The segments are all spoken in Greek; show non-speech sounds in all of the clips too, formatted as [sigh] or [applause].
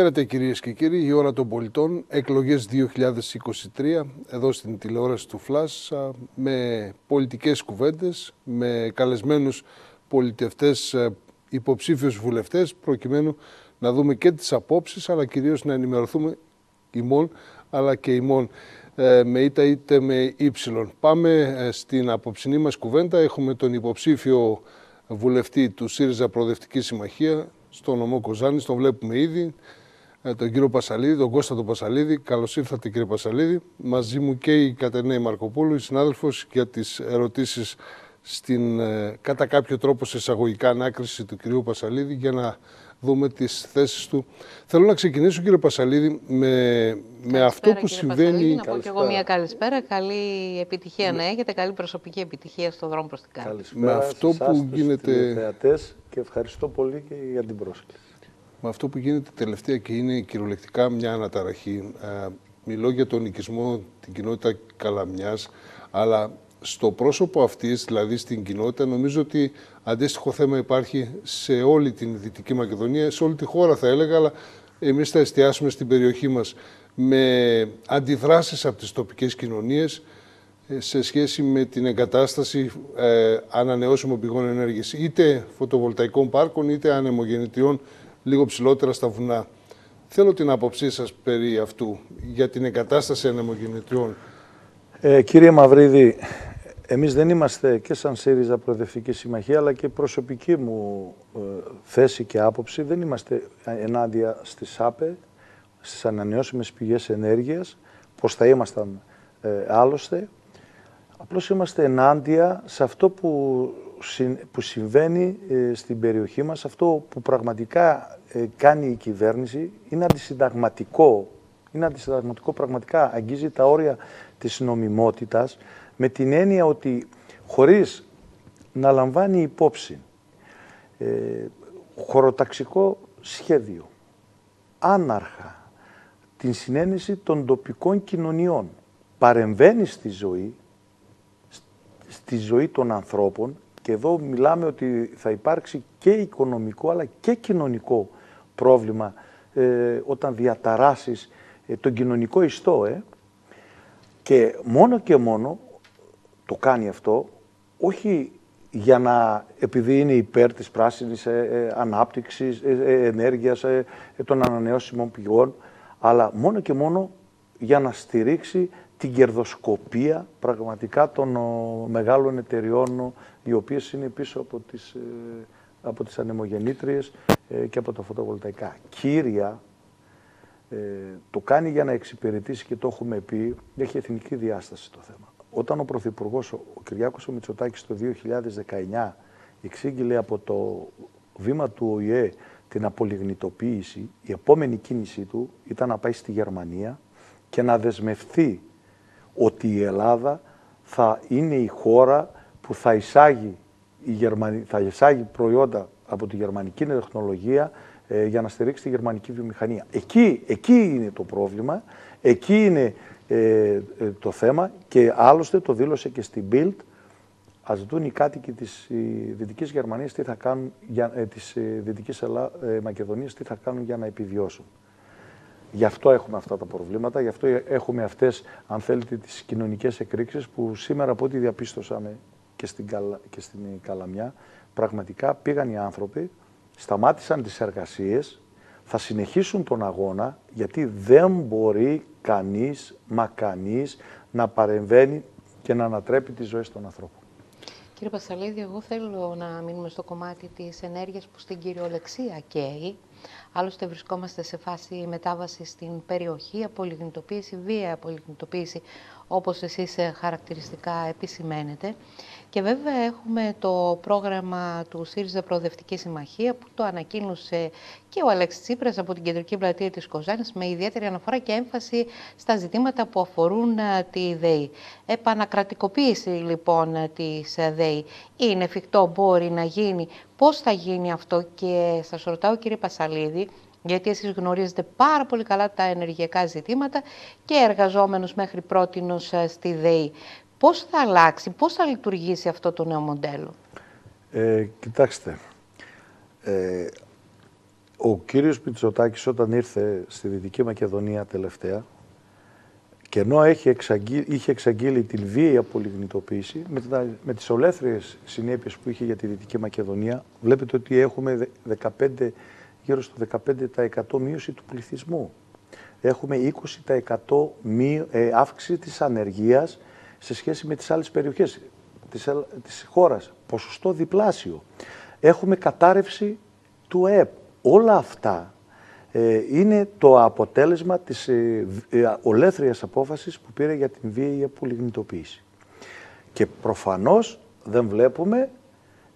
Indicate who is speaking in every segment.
Speaker 1: Χαίρετε κυρίες και κύριοι, η ώρα των πολιτών, εκλογές 2023, εδώ στην τηλεόραση του ΦΛΑΣ, με πολιτικές κουβέντες, με καλεσμένους πολιτευτές υποψήφιους βουλευτές, προκειμένου να δούμε και τις απόψεις, αλλά κυρίως να ενημερωθούμε ημών, αλλά και ημών ε, με ήττα είτε με ύψιλον. Πάμε ε, στην απόψινή μας κουβέντα. Έχουμε τον υποψήφιο βουλευτή του ΣΥΡΙΖΑ Προοδευτική Συμμαχία, στον νομό Κοζάνης, τον βλέπουμε ήδη, ε, τον κύριο Πασαλίδη, τον Κώστα τον Πασαλίδη. Καλώς ήρθατε, κύριε Πασαλίδη. Μαζί μου και η Κατενέη Μαρκοπούλου, η συνάδελφος, για τις ερωτήσεις στην κατά κάποιο τρόπο σε εισαγωγικά ανάκριση του κυρίου Πασαλίδη για να δούμε τις θέσεις του. Θέλω να ξεκινήσω κύριε Πασαλίδη με, με αυτό που συμβαίνει... Πασαλίδη,
Speaker 2: να πω και εγώ μια καλησπέρα, καλή επιτυχία να έχετε, καλή προσωπική επιτυχία στον δρόμο προς την κάρτα.
Speaker 3: Καλησπέρα με αυτό που γίνεται... θεατές και ευχαριστώ πολύ και για την πρόσκληση.
Speaker 1: Με αυτό που γίνεται τελευταία και είναι κυριολεκτικά μια αναταραχή. Ε, μιλώ για τον οικισμό, την κοινότητα Καλαμιάς, αλλά στο πρόσωπο αυτής, δηλαδή στην κοινότητα, νομίζω ότι αντίστοιχο θέμα υπάρχει σε όλη την Δυτική Μακεδονία, σε όλη τη χώρα θα έλεγα, αλλά εμείς θα εστιάσουμε στην περιοχή μας με αντιδράσεις από τις τοπικές κοινωνίες ε, σε σχέση με την εγκατάσταση ε, ανανεώσιμων πηγών ενέργειας, είτε φωτοβολταϊκών πάρκων, είτε ανεμογεννητριών λίγο ψηλότερα στα βουνά. Θέλω την άποψή σας περί αυτού για την εγκατάσταση ανεμογεννητριών.
Speaker 3: Ε, κύριε Μαυρίδη, εμείς δεν είμαστε και σαν ΣΥΡΙΖΑ Προοδευτική Συμμαχία, αλλά και προσωπική μου ε, θέση και άποψη, δεν είμαστε ενάντια στις ΑΠΕ, στις ανανεώσιμες πηγές ενέργειας, πως θα ήμασταν ε, άλλωστε. Απλώς είμαστε ενάντια σε αυτό που, που συμβαίνει ε, στην περιοχή μας, αυτό που πραγματικά ε, κάνει η κυβέρνηση, είναι αντισυνταγματικό. Είναι αντισυνταγματικό, πραγματικά αγγίζει τα όρια της νομιμότητας, με την έννοια ότι χωρίς να λαμβάνει υπόψη ε, χωροταξικό σχέδιο, άναρχα, την συνένεση των τοπικών κοινωνιών, παρεμβαίνει στη ζωή, στη ζωή των ανθρώπων και εδώ μιλάμε ότι θα υπάρξει και οικονομικό αλλά και κοινωνικό πρόβλημα ε, όταν διαταράσεις ε, τον κοινωνικό ιστό. Ε. Και μόνο και μόνο το κάνει αυτό, όχι για να, επειδή είναι υπέρ της πράσινης ε, ε ανάπτυξης, ε, ε, ενέργειας, των ανανεώσιμων πηγών, αλλά μόνο και μόνο για να στηρίξει την κερδοσκοπία πραγματικά των μεγάλων εταιριών οι οποίες είναι πίσω από τις, από τις ανεμογεννήτριες και από τα φωτοβολταϊκά. Κύρια, το κάνει για να εξυπηρετήσει και το έχουμε πει, έχει εθνική διάσταση το θέμα όταν ο Πρωθυπουργός, ο Κυριάκος ο Μητσοτάκης το 2019 εξήγηλε από το βήμα του ΟΗΕ την απολιγνητοποίηση, η επόμενη κίνησή του ήταν να πάει στη Γερμανία και να δεσμευθεί ότι η Ελλάδα θα είναι η χώρα που θα εισάγει, η Γερμανία, θα εισάγει προϊόντα από τη γερμανική τεχνολογία ε, για να στηρίξει τη γερμανική βιομηχανία. Εκεί, εκεί είναι το πρόβλημα, εκεί είναι ε, ε, το θέμα και άλλωστε το δήλωσε και στην Bild. Α δουν οι κάτοικοι της Δυτικής Γερμανίας τι θα κάνουν, για, ε, της ε, Δυτικής Ελλάδα, ε, Μακεδονίας τι θα κάνουν για να επιβιώσουν. Γι' αυτό έχουμε αυτά τα προβλήματα, γι' αυτό έχουμε αυτές, αν θέλετε, τις κοινωνικές εκρήξεις που σήμερα από ό,τι διαπίστωσαμε και στην, και στην Καλαμιά, πραγματικά πήγαν οι άνθρωποι, σταμάτησαν τις εργασίες, θα συνεχίσουν τον αγώνα γιατί δεν μπορεί κανείς, μα κανείς, να παρεμβαίνει και να ανατρέπει τις ζωές των ανθρώπων.
Speaker 2: Κύριε Πασαλίδη, εγώ θέλω να μείνουμε στο κομμάτι της ενέργειας που στην κυριολεξία καίει. Άλλωστε βρισκόμαστε σε φάση μετάβασης στην περιοχή, απολιγνητοποίηση, βία απολιγνητοποίηση, όπως εσείς χαρακτηριστικά επισημαίνετε. Και βέβαια έχουμε το πρόγραμμα του ΣΥΡΙΖΑ Προοδευτική Συμμαχία που το ανακοίνωσε και ο Αλέξης Τσίπρας από την κεντρική πλατεία της Κοζάνης με ιδιαίτερη αναφορά και έμφαση στα ζητήματα που αφορούν ε, τη ΔΕΗ. Επανακρατικοποίηση λοιπόν της ε, ΔΕΗ είναι εφικτό, μπορεί να γίνει. Πώς θα γίνει αυτό; Και σας ρωτάω κύριε Πασαλίδη, γιατί εσείς γνωρίζετε πάρα πολύ καλά τα ενεργειακά ζητήματα και εργαζόμενους μέχρι πρότινος ε, στη ΔΕΗ. Πώς θα αλλάξει, πώς θα λειτουργήσει αυτό το νέο μοντέλο;
Speaker 3: Ε, κοιτάξτε, ε, ο κύριος Μητσοτάκης όταν ήρθε στη Δυτική Μακεδονία τελευταία και ενώ έχει εξαγγείλει, είχε εξαγγείλει την βίαιη απολιγνητοποίηση, με, τα, με τις ολέθριες συνέπειες που είχε για τη Δυτική Μακεδονία, βλέπετε ότι έχουμε 15, γύρω στο 15% μείωση του πληθυσμού. Έχουμε 20% μείω, ε, αύξηση της ανεργίας σε σχέση με τις άλλες περιοχές της, της χώρας. Ποσοστό διπλάσιο. Έχουμε κατάρρευση του ΕΠ. Όλα αυτά ε, είναι το αποτέλεσμα της ε, ε, ολέθριας απόφασης που πήρε για την βίαιη απολιγνητοποίηση. Και προφανώς δεν βλέπουμε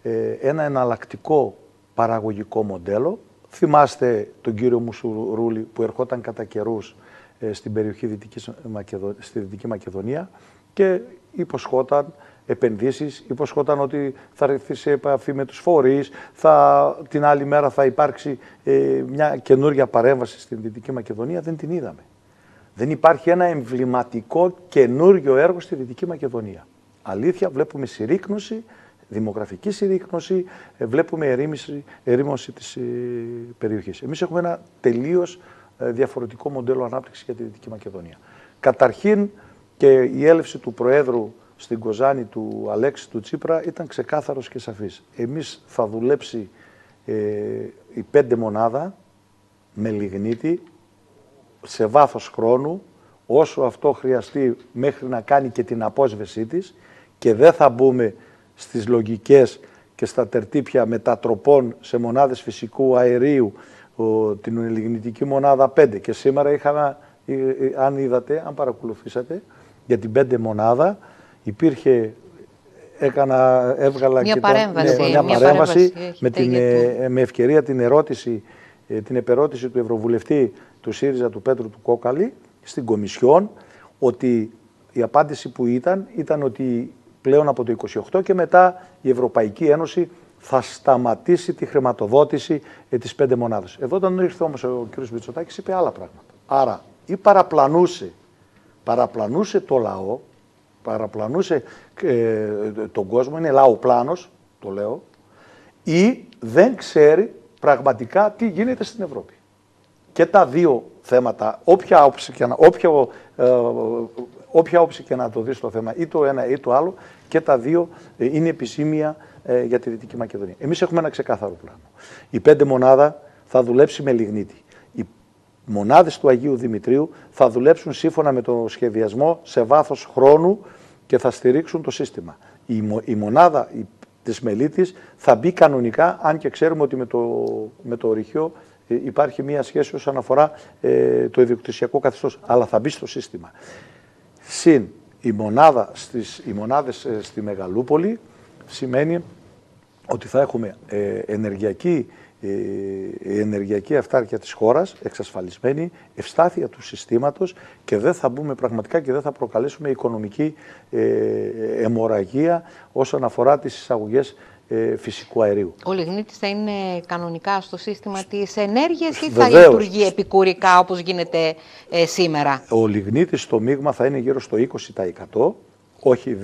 Speaker 3: ε, ένα εναλλακτικό παραγωγικό μοντέλο. Θυμάστε τον κύριο Μουσουρούλη που ερχόταν κατά καιρούς στην περιοχή Δυτικής στη Δυτική Μακεδονία και υποσχόταν επενδύσεις, υποσχόταν ότι θα έρθει σε επαφή με τους φορείς, θα, την άλλη μέρα θα υπάρξει ε, μια καινούργια παρέμβαση στην Δυτική Μακεδονία, δεν την είδαμε. Δεν υπάρχει ένα εμβληματικό καινούριο έργο στη Δυτική Μακεδονία. Αλήθεια, βλέπουμε συρρήκνωση, δημογραφική συρρήκνωση, ε, βλέπουμε ερήμωση, ερήμωση της ε, περιοχής. Εμείς έχουμε ένα τελείως ε, διαφορετικό μοντέλο ανάπτυξης για τη Δυτική Μακεδονία. Καταρχήν και η έλευση του Προέδρου στην Κοζάνη του Αλέξη του Τσίπρα ήταν ξεκάθαρος και σαφής. Εμείς θα δουλέψει ε, η πέντε μονάδα με λιγνίτη σε βάθος χρόνου όσο αυτό χρειαστεί μέχρι να κάνει και την απόσβεσή της και δεν θα μπούμε στις λογικές και στα τερτύπια μετατροπών σε μονάδες φυσικού αερίου την λιγνητική μονάδα 5 και σήμερα είχαμε, ε, ε, αν είδατε, αν παρακολουθήσατε για την πέντε μονάδα υπήρχε, έκανα, έβγαλα
Speaker 2: μια
Speaker 3: και
Speaker 2: παρέμβαση,
Speaker 3: ναι, μια, μια παρέμβαση, με, την, ε, με ευκαιρία την ερώτηση, ε, την επερώτηση του Ευρωβουλευτή του ΣΥΡΙΖΑ του Πέτρου του Κόκαλη στην Κομισιόν ότι η απάντηση που ήταν ήταν ότι πλέον από το 28 και μετά η Ευρωπαϊκή Ένωση θα σταματήσει τη χρηματοδότηση ε, της πέντε μονάδες. Εδώ όταν ήρθε όμως ο κ. Μητσοτάκης είπε άλλα πράγματα. Άρα ή παραπλανούσε, παραπλανούσε το λαό παραπλανούσε ε, τον κόσμο, είναι λαοπλάνος, το λέω, ή δεν ξέρει πραγματικά τι γίνεται στην Ευρώπη. Και τα δύο θέματα, όποια όψη και να, όποια, ε, όποια όψη και να το δεις το θέμα, ή το ένα ή το άλλο, και τα δύο ε, είναι επισήμια ε, για τη Δυτική Μακεδονία. Εμείς έχουμε ένα ξεκάθαρο πλάνο. Η πέντε μονάδα θα δουλέψει με λιγνίτη. Οι μονάδες του Αγίου Δημητρίου θα δουλέψουν σύμφωνα με το σχεδιασμό σε βάθος χρόνου και θα στηρίξουν το σύστημα. Η, η μονάδα της μελίτης θα μπει κανονικά, αν και ξέρουμε ότι με το, με το ορυχείο ε, υπάρχει μία σχέση όσον αφορά ε, το ιδιοκτησιακό καθεστώς, αλλά θα μπει στο σύστημα. Συν η μονάδα στις, οι μονάδες ε, στη Μεγαλούπολη σημαίνει ότι θα έχουμε ενεργειακή η ενεργειακή αυτάρκεια της χώρας εξασφαλισμένη, ευστάθεια του συστήματος και δεν θα μπούμε πραγματικά και δεν θα προκαλέσουμε οικονομική ε, αιμορραγία όσον αφορά τις εισαγωγές ε, φυσικού αερίου.
Speaker 2: Ο λιγνίτης θα είναι κανονικά στο σύστημα της ενέργειας ή θα λειτουργεί επικουρικά όπως γίνεται ε, σήμερα;
Speaker 3: Ο λιγνίτης στο μείγμα θα είναι γύρω στο 20% όχι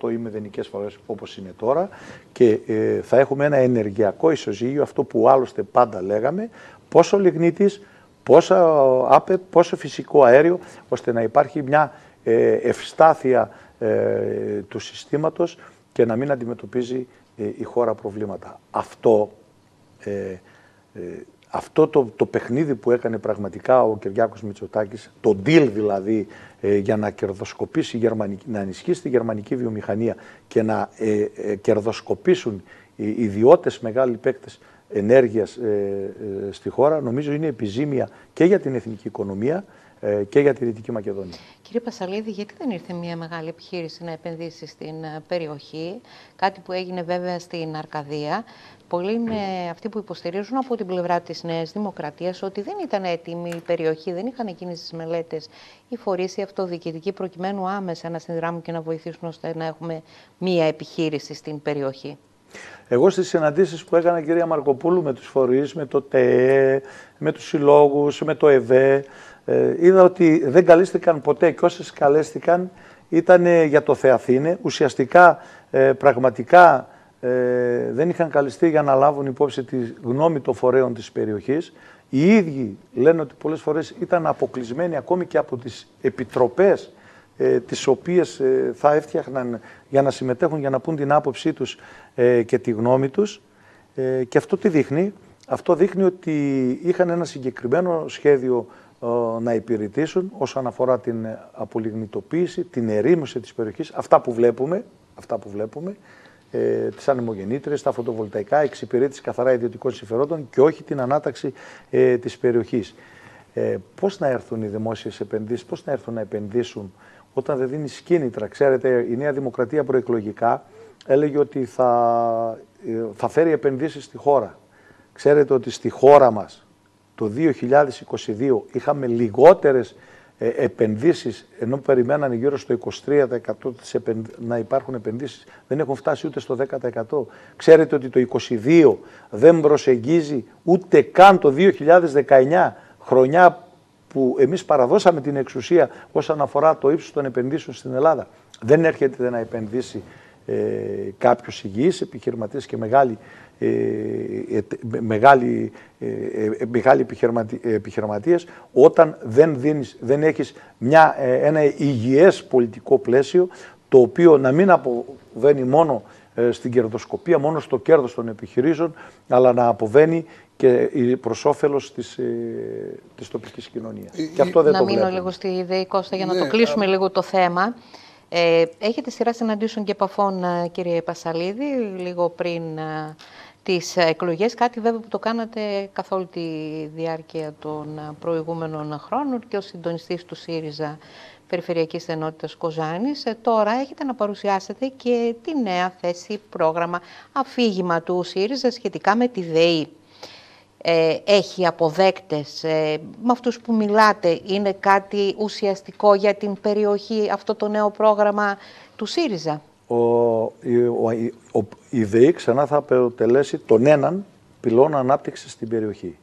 Speaker 3: 2-3% ή μηδενικέ φορές όπως είναι τώρα. Και ε, θα έχουμε ένα ενεργειακό ισοζύγιο, αυτό που άλλωστε πάντα λέγαμε, πόσο λιγνίτης, πόσο άπε, πόσο φυσικό αέριο, ώστε να υπάρχει μια ε, ευστάθεια ε, του συστήματος και να μην αντιμετωπίζει η χώρα προβλήματα. Αυτό αυτό το, το παιχνίδι που έκανε πραγματικά ο Κυριάκος Μητσοτάκης, το deal δηλαδή ε, για να κερδοσκοπήσει, γερμανική, να ενισχύσει τη γερμανική βιομηχανία και να ε, ε, κερδοσκοπήσουν οι ιδιώτες μεγάλοι παίκτες ενέργειας στη χώρα, νομίζω είναι επιζήμια και για την εθνική οικονομία και για τη Δυτική Μακεδονία.
Speaker 2: Κύριε Πασαλίδη, γιατί δεν ήρθε μια μεγάλη επιχείρηση να επενδύσει στην περιοχή, κάτι που έγινε βέβαια στην Αρκαδία, πολλοί είναι αυτοί που υποστηρίζουν από την πλευρά της Νέας Δημοκρατίας ότι δεν ήταν έτοιμη η περιοχή, δεν είχαν εκείνες τις μελέτες οι φορείς οι αυτοδιοικητικοί προκειμένου άμεσα να συνδράμουν και να βοηθήσουν ώστε να έχουμε μία επιχείρηση στην περιοχή.
Speaker 3: Εγώ στις συναντήσεις που έκανα κυρία Μαρκοπούλου με τους φορείς, με το ΤΕΕ, με τους συλλόγους, με το ΕΒΕ, ε, είδα ότι δεν καλέστηκαν ποτέ και όσες καλέστηκαν ήταν για το Θεαθήνε. Ουσιαστικά, ε, πραγματικά ε, δεν είχαν καλυστεί για να λάβουν υπόψη τη γνώμη των φορέων της περιοχής. Οι ίδιοι λένε ότι πολλές φορές ήταν αποκλεισμένοι ακόμη και από τις επιτροπές ε, τις οποίες ε, θα έφτιαχναν για να συμμετέχουν, για να πούν την άποψή τους ε, και τη γνώμη τους. Ε, και αυτό τι δείχνει; Αυτό δείχνει ότι είχαν ένα συγκεκριμένο σχέδιο να υπηρετήσουν όσον αφορά την απολιγνητοποίηση, την ερήμωση της περιοχής, αυτά που βλέπουμε, αυτά που βλέπουμε ε, τις ανεμογεννήτριες, τα φωτοβολταϊκά, εξυπηρέτηση καθαρά ιδιωτικών συμφερόντων και όχι την ανάταξη ε, της περιοχής. Ε, πώς να έρθουν οι δημόσιες επενδύσεις, πώς να έρθουν να επενδύσουν όταν δεν δίνει κίνητρα. Ξέρετε, η Νέα Δημοκρατία προεκλογικά έλεγε ότι θα, ε, θα φέρει επενδύσεις στη χώρα. Ξέρετε ότι στη χώρα μας το 2022 είχαμε λιγότερες ε, επενδύσεις, ενώ περιμένανε γύρω στο 23% να υπάρχουν επενδύσεις, δεν έχουν φτάσει ούτε στο 10%. Ξέρετε ότι το 2022 δεν προσεγγίζει ούτε καν το 2019, χρονιά που εμείς παραδώσαμε την εξουσία όσον αφορά το ύψος των επενδύσεων στην Ελλάδα. Δεν έρχεται να επενδύσει ε, κάποιος υγιής επιχειρηματίας και μεγάλη ε, ε, μεγάλοι, ε, μεγάλοι επιχειρηματίες όταν δεν, δίνεις, δεν έχεις μια, ένα υγιές πολιτικό πλαίσιο το οποίο να μην αποβαίνει μόνο στην κερδοσκοπία, μόνο στο κέρδος των επιχειρήσεων, αλλά να αποβαίνει και προς όφελος της της τοπικής κοινωνίας.
Speaker 2: Και αυτό δεν να το μείνω λίγο στη ιδέα, Κώστα, για να το ναι, κλείσουμε λίγο το θέμα. Ε, έχετε σειρά συναντήσεων και επαφών, κύριε Πασαλίδη, λίγο πριν τις εκλογές, κάτι βέβαια που το κάνατε καθ' όλη τη διάρκεια των προηγούμενων χρόνων και ο συντονιστής του ΣΥΡΙΖΑ Περιφερειακής Ενότητας Κοζάνης. Ε, τώρα έχετε να παρουσιάσετε και τη νέα θέση πρόγραμμα αφήγημα του ΣΥΡΙΖΑ σχετικά με τη ΔΕΗ. Ε, έχει αποδέκτες, ε, με αυτούς που μιλάτε, είναι κάτι ουσιαστικό για την περιοχή αυτό το νέο πρόγραμμα του ΣΥΡΙΖΑ;
Speaker 3: Ο, ο, ο, η ΔΕΗ ξανά θα αποτελέσει τον έναν πυλώνα ανάπτυξης στην περιοχή.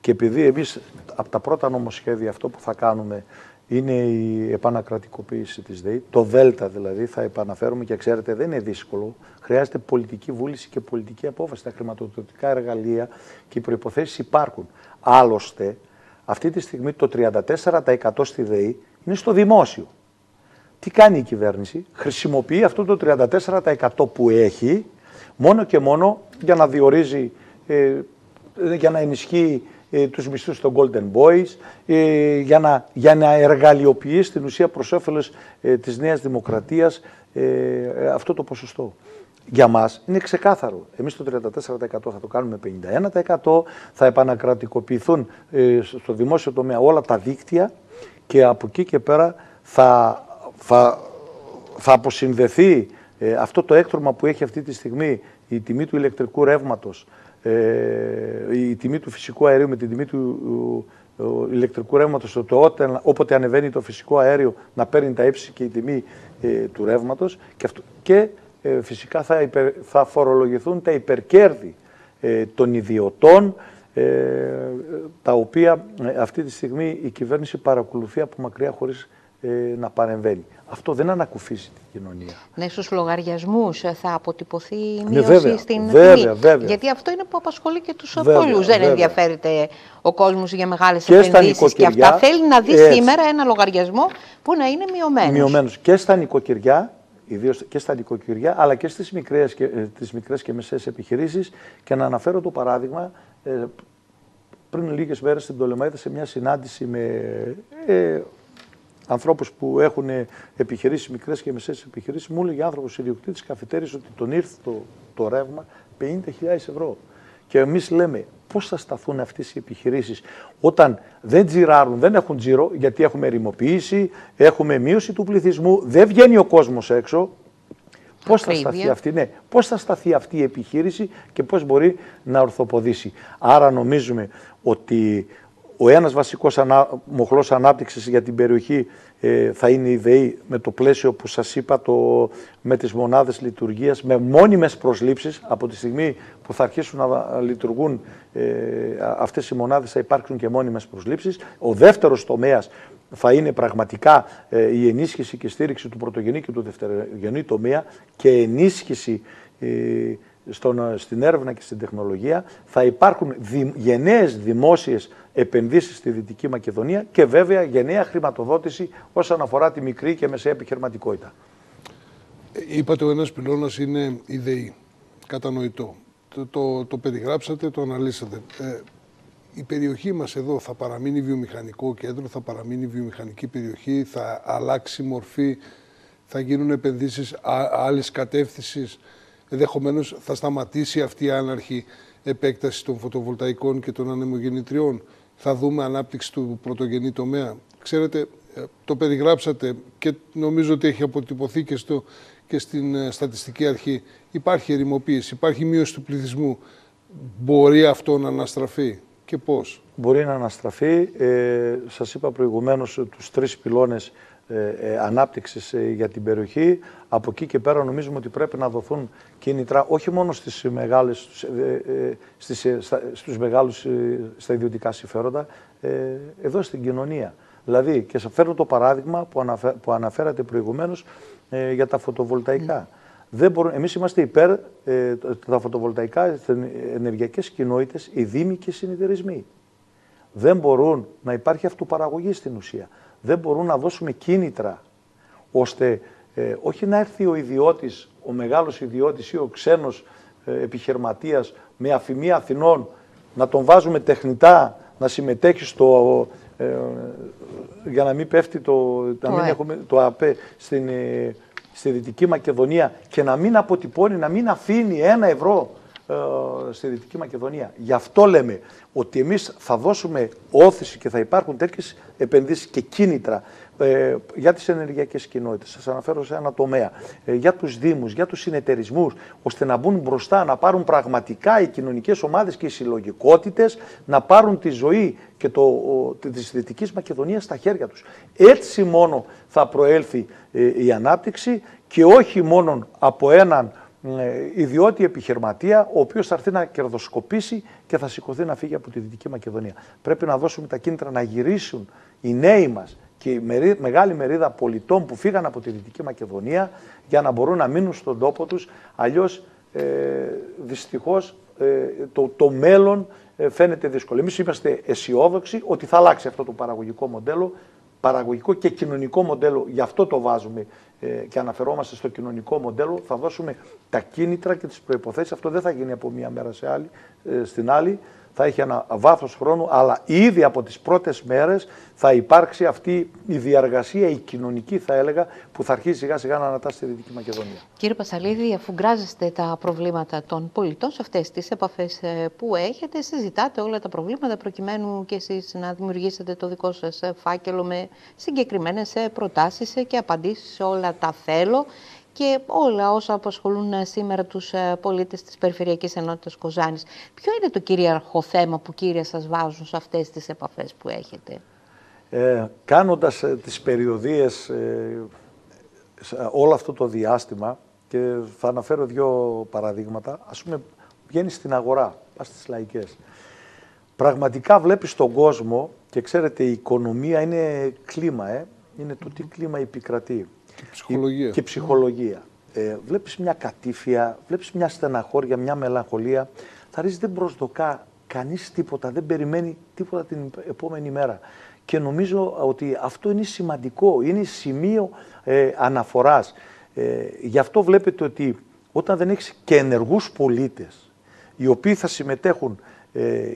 Speaker 3: Και επειδή εμείς από τα πρώτα νομοσχέδια αυτό που θα κάνουμε είναι η επανακρατικοποίηση της ΔΕΗ, το ΔΕΛΤΑ δηλαδή θα επαναφέρουμε και ξέρετε δεν είναι δύσκολο, χρειάζεται πολιτική βούληση και πολιτική απόφαση. Τα χρηματοδοτικά εργαλεία και οι προϋποθέσεις υπάρχουν. Άλλωστε, αυτή τη στιγμή το 34% στη ΔΕΗ είναι στο δημόσιο. Τι κάνει η κυβέρνηση, χρησιμοποιεί αυτό το 34% που έχει μόνο και μόνο για να διορίζει, ε, για να ενισχύει ε, τους μισθούς των Golden Boys, ε, για, να, για να εργαλειοποιεί στην ουσία προς όφελος ε, της Νέας Δημοκρατίας ε, αυτό το ποσοστό. Για μας είναι ξεκάθαρο. Εμείς το 34% θα το κάνουμε 51%, θα επανακρατικοποιηθούν στο δημόσιο τομέα όλα τα δίκτυα και από εκεί και πέρα θα θα, θα αποσυνδεθεί ε, αυτό το έκτρωμα που έχει αυτή τη στιγμή η τιμή του ηλεκτρικού ρεύματος, ε, η τιμή του φυσικού αερίου με την τιμή του ηλεκτρικού ρεύματος, το όποτε ανεβαίνει το φυσικό αέριο να παίρνει τα ύψη και η τιμή ε, του ρεύματος και, αυτό, και φυσικά θα, θα φορολογηθούν τα υπερκέρδη των ιδιωτών τα οποία αυτή τη στιγμή η κυβέρνηση παρακολουθεί από μακριά χωρίς ε, να παρεμβαίνει. Αυτό δεν ανακουφίζει την κοινωνία.
Speaker 2: Ναι, στους λογαριασμούς ε, θα αποτυπωθεί η ναι, μείωση βέβαια, στην βέβαια, Βέβαια. Γιατί αυτό είναι που απασχολεί και τους πολλού. Δεν ενδιαφέρεται ο κόσμος για μεγάλες επενδύσεις και αυτά. Θέλει να δει έτσι. σήμερα ένα λογαριασμό που να είναι μειωμένος.
Speaker 3: Μειωμένος και στα νοικοκυριά, ιδίως και στα νοικοκυριά, αλλά και στις μικρές και, ε, τις μικρές και μεσαίες επιχειρήσεις. Και να αναφέρω το παράδειγμα, ε, πριν λίγες μέρες στην Τολεμαίδα σε μια συνάντηση με ε, ανθρώπους που έχουν επιχειρήσεις, μικρές και μεσαίες επιχειρήσεις, μου έλεγε άνθρωπος ιδιοκτήτης καφετέρης ότι τον ήρθε το, το ρεύμα 50.000 ευρώ. Και εμείς λέμε πώς θα σταθούν αυτές οι επιχειρήσεις όταν δεν τζιράρουν, δεν έχουν τζίρο, γιατί έχουμε ερημοποίηση, έχουμε μείωση του πληθυσμού, δεν βγαίνει ο κόσμος έξω. Πώς θα, σταθεί αυτή, ναι, πώς θα σταθεί αυτή η επιχείρηση και πώς μπορεί να ορθοποδήσει. Άρα νομίζουμε ότι ο ένας βασικός ανά, μοχλός ανάπτυξης για την περιοχή ε, θα είναι η ΔΕΗ με το πλαίσιο που σας είπα το, με τις μονάδες λειτουργίας, με μόνιμες προσλήψεις από τη στιγμή που θα αρχίσουν να λειτουργούν ε, αυτές οι μονάδες θα υπάρξουν και μόνιμες προσλήψεις. Ο δεύτερος τομέας θα είναι πραγματικά ε, η ενίσχυση και στήριξη του πρωτογενή και του δευτερογενή τομέα και ενίσχυση ε, στον, στην έρευνα και στην τεχνολογία, θα υπάρχουν δι, γενναίες δημόσιες επενδύσεις στη Δυτική Μακεδονία και βέβαια γενναία χρηματοδότηση όσον αφορά τη μικρή και μεσαία επιχειρηματικότητα.
Speaker 1: Είπατε ο ένας πυλώνας είναι η ΔΕΗ. Κατανοητό. Το, το, το περιγράψατε, το αναλύσατε. Ε, η περιοχή μας εδώ θα παραμείνει βιομηχανικό κέντρο, θα παραμείνει βιομηχανική περιοχή, θα αλλάξει μορφή, θα γίνουν επενδύσεις άλλης κατεύθυνσης. Ενδεχομένως θα σταματήσει αυτή η άναρχη επέκταση των φωτοβολταϊκών και των ανεμογεννητριών. Θα δούμε ανάπτυξη του πρωτογενή τομέα. Ξέρετε, ε, το περιγράψατε και νομίζω ότι έχει αποτυπωθεί και, στο, και στην ε, στατιστική αρχή. Υπάρχει ερημοποίηση, υπάρχει μείωση του πληθυσμού. Μπορεί αυτό να αναστραφεί και πώς;
Speaker 3: Μπορεί να αναστραφεί. Ε, σας είπα προηγουμένως τους τρεις πυλώνες ε, ε, ανάπτυξης ε, για την περιοχή. Από εκεί και πέρα νομίζουμε ότι πρέπει να δοθούν κίνητρα όχι μόνο στις μεγάλες, στις, στους μεγάλους στα ιδιωτικά συμφέροντα, εδώ στην κοινωνία. Δηλαδή, και σας φέρνω το παράδειγμα που, αναφέ, που αναφέρατε προηγουμένως για τα φωτοβολταϊκά. Δεν μπορούν, εμείς είμαστε υπέρ ε, τα φωτοβολταϊκά, ενεργειακές κοινότητες, οι δήμοι και οι συνεταιρισμοί. Δεν μπορούν να υπάρχει αυτοπαραγωγή στην ουσία δεν μπορούν να δώσουμε κίνητρα ώστε ε, όχι να έρθει ο ιδιώτης, ο μεγάλος ιδιώτης ή ο ξένος ε, επιχειρηματίας με αφημία Αθηνών να τον βάζουμε τεχνητά να συμμετέχει στο, ε, για να μην πέφτει το, να μην έχουμε, το ΑΠΕ στην, ε, στη Δυτική Μακεδονία και να μην αποτυπώνει, να μην αφήνει ένα ευρώ ε, στη Δυτική Μακεδονία. Γι' αυτό λέμε ότι εμείς θα δώσουμε όθηση και θα υπάρχουν τέτοιες επενδύσεις και κίνητρα ε, για τις ενεργειακές κοινότητες. Σας αναφέρω σε ένα τομέα. Ε, για τους δήμους, για τους συνεταιρισμούς, ώστε να μπουν μπροστά, να πάρουν πραγματικά οι κοινωνικές ομάδες και οι συλλογικότητες, να πάρουν τη ζωή και το, ο, της Δυτικής Μακεδονίας στα χέρια τους. Έτσι μόνο θα προέλθει η ανάπτυξη και όχι μόνο από έναν ε, ιδιώτη επιχειρηματία, ο οποίος θα έρθει να κερδοσκοπήσει και θα σηκωθεί να φύγει από τη Δυτική Μακεδονία. Πρέπει να δώσουμε τα κίνητρα να γυρίσουν οι νέοι μας και η μεγάλη μερίδα πολιτών που φύγαν από τη Δυτική Μακεδονία για να μπορούν να μείνουν στον τόπο τους. Αλλιώς ε, δυστυχώς ε, το, το μέλλον ε, φαίνεται δύσκολο. Εμείς είμαστε αισιόδοξοι ότι θα αλλάξει αυτό το παραγωγικό μοντέλο, παραγωγικό και κοινωνικό μοντέλο. Γι' αυτό το βάζουμε ε, και αναφερόμαστε στο κοινωνικό μοντέλο, θα δώσουμε τα κίνητρα και τις προϋποθέσεις. Αυτό δεν θα γίνει από μία μέρα σε άλλη, ε, στην άλλη. Θα έχει ένα βάθος χρόνου, αλλά ήδη από τις πρώτες μέρες θα υπάρξει αυτή η διαργασία, η κοινωνική θα έλεγα, που θα αρχίσει σιγά σιγά να ανατάσσει τη Δυτική Μακεδονία.
Speaker 2: Κύριε Πασαλίδη, αφού γκράζεστε τα προβλήματα των πολιτών σε αυτές τις επαφές ε, που έχετε, συζητάτε όλα τα προβλήματα προκειμένου και εσείς να δημιουργήσετε το δικό σας φάκελο με συγκεκριμένες προτάσεις και απαντήσεις σε όλα τα θέλω και όλα όσα απασχολούν ε, σήμερα τους ε, πολίτες της Περιφερειακής Ενότητας Κοζάνης. Ποιο είναι το κυρίαρχο θέμα που κύρια σας βάζουν σε αυτές τις επαφές που έχετε;
Speaker 3: Ε, κάνοντας ε, τις περιοδίες ε, όλο αυτό το διάστημα και θα αναφέρω δύο παραδείγματα, ας πούμε βγαίνεις στην αγορά, πας στις λαϊκές. Πραγματικά βλέπεις τον κόσμο και ξέρετε η οικονομία είναι κλίμα, ε, είναι το τι κλίμα επικρατεί.
Speaker 1: Και ψυχολογία.
Speaker 3: Και ψυχολογία. Ε, βλέπεις μια κατήφια, βλέπεις μια στεναχώρια, μια μελαγχολία. Θα ρίξει δεν προσδοκά κανείς τίποτα, δεν περιμένει τίποτα την επόμενη μέρα. Και νομίζω ότι αυτό είναι σημαντικό, είναι σημείο ε, αναφοράς. Ε, γι' αυτό βλέπετε ότι όταν δεν έχεις και ενεργούς πολίτες, οι οποίοι θα συμμετέχουν ε,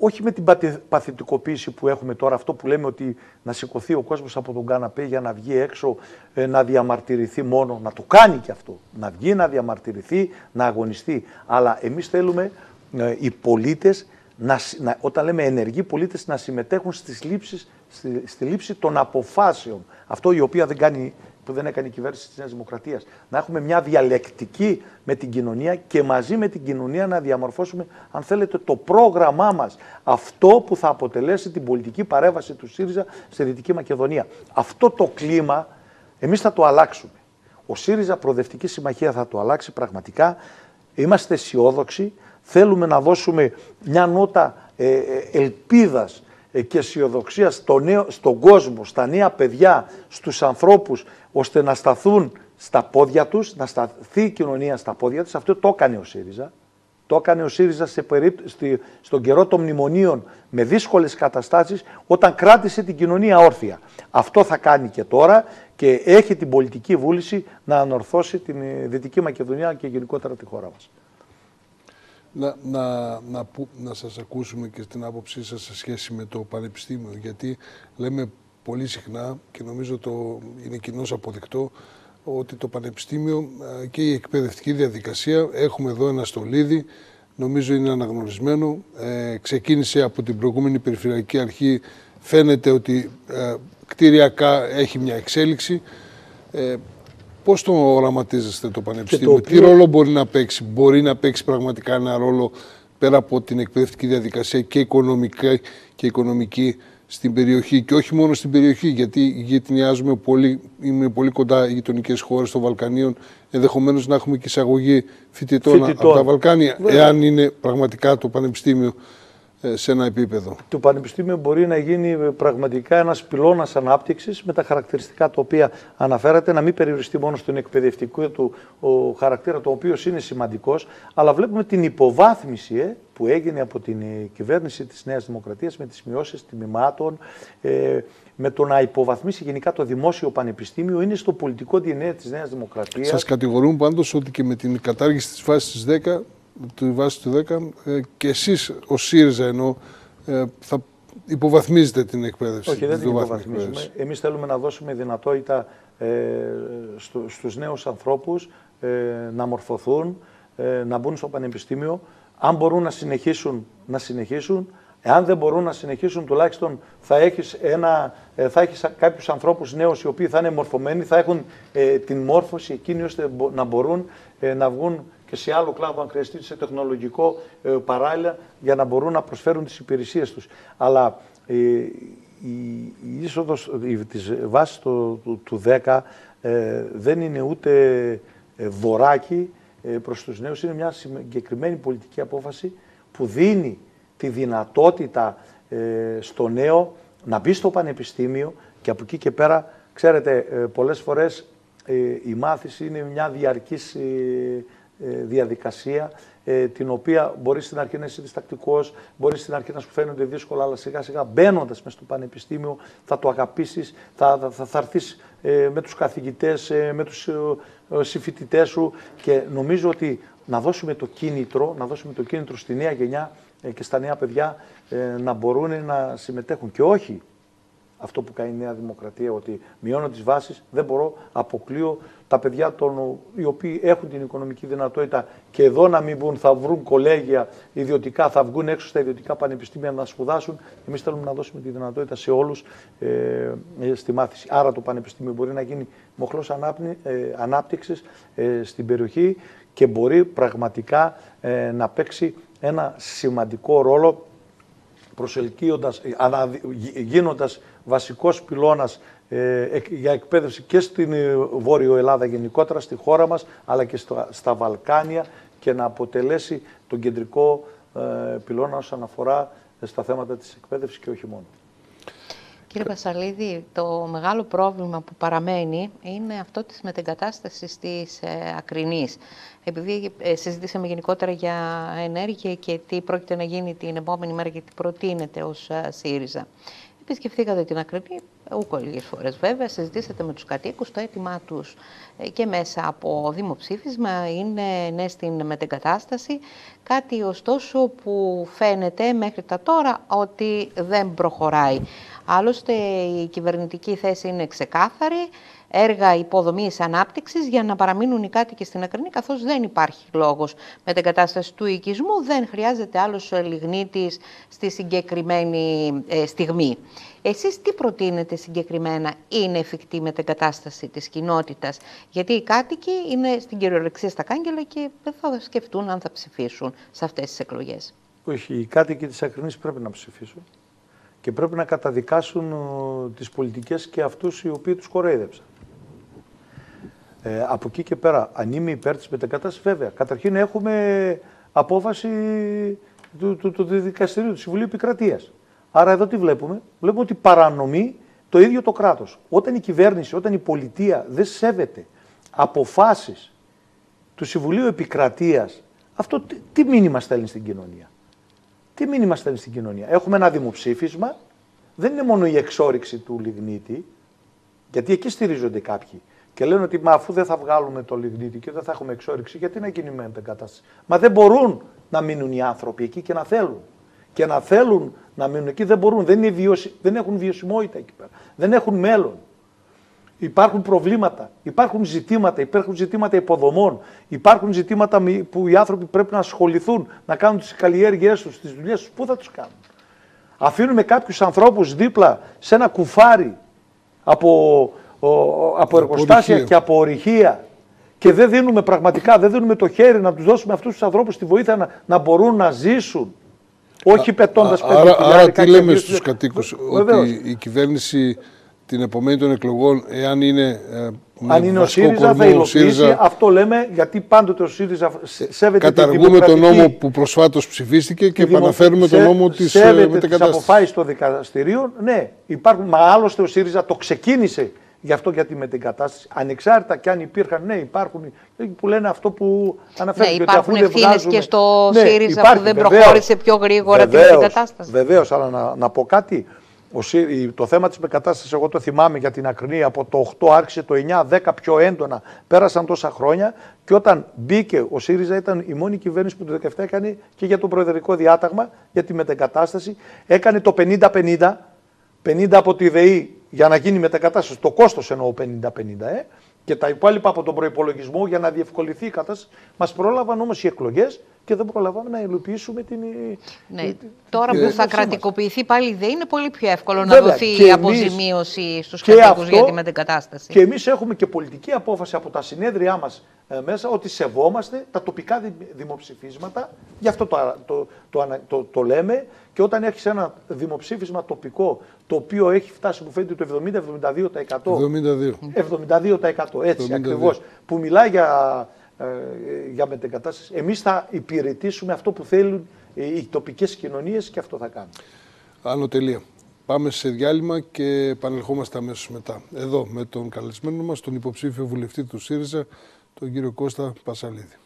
Speaker 3: όχι με την παθητικοποίηση που έχουμε τώρα, αυτό που λέμε ότι να σηκωθεί ο κόσμος από τον καναπέ για να βγει έξω, ε, να διαμαρτυρηθεί μόνο, να το κάνει και αυτό, να βγει, να διαμαρτυρηθεί, να αγωνιστεί. Αλλά εμείς θέλουμε ε, οι πολίτες, να, όταν λέμε ενεργοί πολίτες, να συμμετέχουν στις λήψεις, στη, στη λήψη των αποφάσεων. Αυτό η οποία δεν κάνει που δεν έκανε η κυβέρνηση της Νέας Δημοκρατίας. Να έχουμε μια διαλεκτική με την κοινωνία και μαζί με την κοινωνία να διαμορφώσουμε, αν θέλετε, το πρόγραμμά μας. Αυτό που θα αποτελέσει την πολιτική παρέμβαση του ΣΥΡΙΖΑ στη Δυτική Μακεδονία. Αυτό το κλίμα εμείς θα το αλλάξουμε. Ο ΣΥΡΙΖΑ Προοδευτική Συμμαχία θα το αλλάξει πραγματικά. Είμαστε αισιόδοξοι. Θέλουμε να δώσουμε μια νότα ε, ε ελπίδας ε, και αισιοδοξία στο νέο, στον κόσμο, στα νέα παιδιά, στους ανθρώπους, ώστε να σταθούν στα πόδια τους, να σταθεί η κοινωνία στα πόδια της. Αυτό το έκανε ο ΣΥΡΙΖΑ. Το έκανε ο ΣΥΡΙΖΑ σε περίπτωση, στον καιρό των μνημονίων με δύσκολες καταστάσεις όταν κράτησε την κοινωνία όρθια. Αυτό θα κάνει και τώρα και έχει την πολιτική βούληση να ανορθώσει την ε, Δυτική Μακεδονία και γενικότερα τη χώρα μας.
Speaker 1: Να, να, να, που, να σας ακούσουμε και την άποψή σας σε σχέση με το Πανεπιστήμιο, γιατί λέμε πολύ συχνά και νομίζω το είναι κοινώς αποδεικτό ότι το Πανεπιστήμιο και η εκπαιδευτική διαδικασία, έχουμε εδώ ένα στολίδι, νομίζω είναι αναγνωρισμένο, ε, ξεκίνησε από την προηγούμενη Περιφερειακή Αρχή, φαίνεται ότι ε, κτηριακά έχει μια εξέλιξη. Ε, πώς το οραματίζεστε το Πανεπιστήμιο, τι ρόλο μπορεί να παίξει, μπορεί να παίξει πραγματικά ένα ρόλο πέρα από την εκπαιδευτική διαδικασία και οικονομικά και οικονομική στην περιοχή και όχι μόνο στην περιοχή, γιατί γειτονιάζουμε πολύ, είμαι πολύ κοντά οι γειτονικές χώρες των Βαλκανίων. Ενδεχομένως να έχουμε και εισαγωγή φοιτητών, από τα Βαλκάνια, εάν είναι πραγματικά το Πανεπιστήμιο ε, σε ένα επίπεδο.
Speaker 3: Το Πανεπιστήμιο μπορεί να γίνει πραγματικά ένας πυλώνας ανάπτυξης με τα χαρακτηριστικά τα οποία αναφέρατε, να μην περιοριστεί μόνο στον εκπαιδευτικό του ο χαρακτήρα, το οποίος είναι σημαντικός, αλλά βλέπουμε την υποβάθμιση ε, που έγινε από την ε, κυβέρνηση της Νέας Δημοκρατίας με τις μειώσεις τιμημάτων, ε, με το να υποβαθμίσει γενικά το δημόσιο πανεπιστήμιο, είναι στο πολιτικό DNA της Νέας Δημοκρατίας.
Speaker 1: Σας κατηγορούν πάντως ότι και με την κατάργηση της φάσης της 10 τη βάση του 10 ε, και εσείς ο ΣΥΡΙΖΑ ενώ ε, θα υποβαθμίζετε την εκπαίδευση.
Speaker 3: Όχι, δεν την υποβαθμίζουμε. Εμείς θέλουμε να δώσουμε δυνατότητα ε, στου, στους νέους ανθρώπους ε, να μορφωθούν, ε, να μπουν στο πανεπιστήμιο. Αν μπορούν να συνεχίσουν, να συνεχίσουν. Εάν δεν μπορούν να συνεχίσουν, τουλάχιστον θα έχεις, ένα, θα έχεις κάποιους ανθρώπους νέους οι οποίοι θα είναι μορφωμένοι, θα έχουν την μόρφωση εκείνη ώστε να μπορούν να βγουν και σε άλλο κλάδο αν χρειαστεί σε τεχνολογικό ε, παράλληλα για να μπορούν να προσφέρουν τις υπηρεσίες τους. Αλλά ε, η, η είσοδος της βάσης του, του, 10 ε, δεν είναι ούτε ε, δωράκι ε, προς τους νέους, είναι μια συγκεκριμένη πολιτική απόφαση που δίνει τη δυνατότητα ε, στο νέο να μπει στο πανεπιστήμιο και από εκεί και πέρα, ξέρετε, πολλές φορές η μάθηση είναι μια διαρκής ε, διαδικασία ε, την οποία μπορεί στην αρχή να είσαι διστακτικός, μπορεί στην αρχή να σου φαίνονται δύσκολα, αλλά σιγά σιγά μπαίνοντας μέσα στο πανεπιστήμιο θα το αγαπήσεις, θα, θα, θα, θα έρθεις ε, με τους καθηγητές, με τους ε, συμφοιτητές σου. Και νομίζω ότι να δώσουμε το κίνητρο, να δώσουμε το κίνητρο στη νέα γενιά και στα νέα παιδιά να μπορούν να συμμετέχουν. Και όχι αυτό που κάνει η Νέα Δημοκρατία, ότι μειώνω τις βάσεις, δεν μπορώ, αποκλείω τα παιδιά των, οι οποίοι έχουν την οικονομική δυνατότητα και εδώ να μην μπουν, θα βρουν κολέγια ιδιωτικά, θα βγουν έξω στα ιδιωτικά πανεπιστήμια να σπουδάσουν. Εμείς θέλουμε να δώσουμε τη δυνατότητα σε όλους ε, ε, στη μάθηση. Άρα το πανεπιστήμιο μπορεί να γίνει μοχλός ε, ανάπτυξης ε, στην περιοχή και μπορεί πραγματικά ε, να παίξει ένα σημαντικό ρόλο προσελκύοντας, γίνοντας βασικός πυλώνας ε, για εκπαίδευση και στην ε, Βόρειο Ελλάδα γενικότερα, στη χώρα μας, αλλά και στα, Βαλκάνια και να αποτελέσει τον κεντρικό ε, πυλώνα όσον αφορά στα θέματα της εκπαίδευσης και όχι μόνο.
Speaker 2: Κύριε Πασαλίδη, το μεγάλο πρόβλημα που παραμένει είναι αυτό της μετεγκατάστασης της ε, Ακρινής. Επειδή συζητήσαμε γενικότερα για ενέργεια και τι πρόκειται να γίνει την επόμενη μέρα και τι προτείνεται ως ΣΥΡΙΖΑ. Επισκεφθήκατε την Ακρινή, ούκο λίγες φορές βέβαια, συζητήσατε με τους κατοίκους. Το αίτημά τους ε, και μέσα από δημοψήφισμα είναι ναι στην μετεγκατάσταση. Κάτι ωστόσο που φαίνεται μέχρι τα τώρα ότι δεν προχωράει. Άλλωστε η κυβερνητική θέση είναι ξεκάθαρη έργα υποδομής ανάπτυξης για να παραμείνουν οι κάτοικοι στην Ακρινή, καθώς δεν υπάρχει λόγος με την κατάσταση του οικισμού, δεν χρειάζεται άλλος λιγνίτης στη συγκεκριμένη ε, στιγμή. Εσείς τι προτείνετε συγκεκριμένα είναι εφικτή με την κατάσταση της κοινότητας, γιατί οι κάτοικοι είναι στην κυριολεξία στα κάγκελα και δεν θα σκεφτούν αν θα ψηφίσουν σε αυτές τις εκλογές.
Speaker 3: Όχι, οι κάτοικοι της Ακρινής πρέπει να ψηφίσουν και πρέπει να καταδικάσουν τις πολιτικές και αυτούς οι οποίοι τους κορέιδεψαν. Ε, από εκεί και πέρα, αν είμαι υπέρ της μετακατάστασης, βέβαια. Καταρχήν έχουμε απόφαση του, του, του, δικαστηρίου, του Συμβουλίου Επικρατείας. Άρα εδώ τι βλέπουμε; Βλέπουμε ότι παρανομεί το ίδιο το κράτος. Όταν η κυβέρνηση, όταν η πολιτεία δεν σέβεται αποφάσεις του Συμβουλίου Επικρατείας, αυτό τι, τι μήνυμα στέλνει στην κοινωνία; Τι μήνυμα στέλνει στην κοινωνία; Έχουμε ένα δημοψήφισμα, δεν είναι μόνο η εξόριξη του λιγνίτη, γιατί εκεί στηρίζονται κάποιοι. Και λένε ότι μα αφού δεν θα βγάλουμε το λιγνίτη και δεν θα έχουμε εξόριξη, γιατί να γίνει με κατάσταση; Μα δεν μπορούν να μείνουν οι άνθρωποι εκεί και να θέλουν. Και να θέλουν να μείνουν εκεί δεν μπορούν. Δεν, είναι βιωση... δεν έχουν βιωσιμότητα εκεί πέρα. Δεν έχουν μέλλον. Υπάρχουν προβλήματα, υπάρχουν ζητήματα, υπάρχουν ζητήματα υποδομών, υπάρχουν ζητήματα που οι άνθρωποι πρέπει να ασχοληθούν, να κάνουν τις καλλιέργειές τους, τις δουλειές τους. Πού θα τους κάνουν; Αφήνουμε κάποιους ανθρώπους δίπλα σε ένα κουφάρι από, από εργοστάσια και από ορυχεία και δεν δίνουμε πραγματικά, δεν δίνουμε το χέρι να τους δώσουμε αυτούς τους ανθρώπους τη βοήθεια να, να μπορούν να ζήσουν. Όχι πετώντας πέντε
Speaker 1: Άρα, άρα τι λέμε στους κατοίκους, ότι η κυβέρνηση την επομένη των εκλογών, εάν είναι. Ε,
Speaker 3: Αν είναι ο ΣΥΡΙΖΑ, θα υλοποιήσει. Αυτό λέμε γιατί πάντοτε ο ΣΥΡΙΖΑ σέβεται
Speaker 1: Καταργούμε τον νόμο που προσφάτως ψηφίστηκε και επαναφέρουμε τον νόμο της
Speaker 3: ε, μετεγκατάσταση. Τις αποφάσεις των δικαστηρίων. Ναι, υπάρχουν. Μα άλλωστε ο ΣΥΡΙΖΑ το ξεκίνησε γι' αυτό για τη μετεγκατάσταση. Ανεξάρτητα και αν υπήρχαν, ναι, υπάρχουν που λένε αυτό που αναφέρουν.
Speaker 2: Ναι, υπάρχουν ευθύνες και στο ναι, ΣΥΡΙΖΑ υπάρχει, που δεν βεβαίως, προχώρησε πιο γρήγορα τη μετεγκατάσταση.
Speaker 3: Βεβαίως, αλλά να, να πω κάτι το θέμα της μετακατάστασης εγώ το θυμάμαι για την Ακρινή από το 8 άρχισε το 9, 10 πιο έντονα, πέρασαν τόσα χρόνια και όταν μπήκε ο ΣΥΡΙΖΑ ήταν η μόνη κυβέρνηση που το 2017 έκανε και για το προεδρικό διάταγμα, για τη μετακατάσταση, έκανε το 50-50, 50 από τη ΔΕΗ για να γίνει μετακατάσταση, το κόστος εννοώ 50-50, ε, και τα υπόλοιπα από τον προπολογισμό για να διευκολυθεί η κατάσταση. Μας πρόλαβαν όμως οι εκλογές και δεν προλαβάμε να υλοποιήσουμε την.
Speaker 2: Ναι. Τώρα που θα κρατικοποιηθεί πάλι δεν είναι πολύ πιο εύκολο να δοθεί η αποζημίωση στους κατοίκου για τη μετεγκατάσταση.
Speaker 3: Και εμείς έχουμε και πολιτική απόφαση από τα συνέδριά μας ε, μέσα ότι σεβόμαστε τα τοπικά δημοψηφίσματα. Γι' αυτό το, το, το, το, το λέμε. Και όταν έχεις ένα δημοψήφισμα τοπικό το οποίο έχει φτάσει που φαίνεται το 70-72%. 72. 72% έτσι ακριβώς. Που μιλάει για, ε, για μετεγκατάσταση. Εμείς θα υπηρετήσουμε αυτό που θέλουν οι τοπικές κοινωνίες και αυτό θα κάνουμε.
Speaker 1: Άλλο τελεία. Πάμε σε διάλειμμα και επανερχόμαστε αμέσως μετά. Εδώ με τον καλεσμένο μας, τον υποψήφιο βουλευτή του ΣΥΡΙΖΑ, τον κύριο Κώστα Πασαλίδη.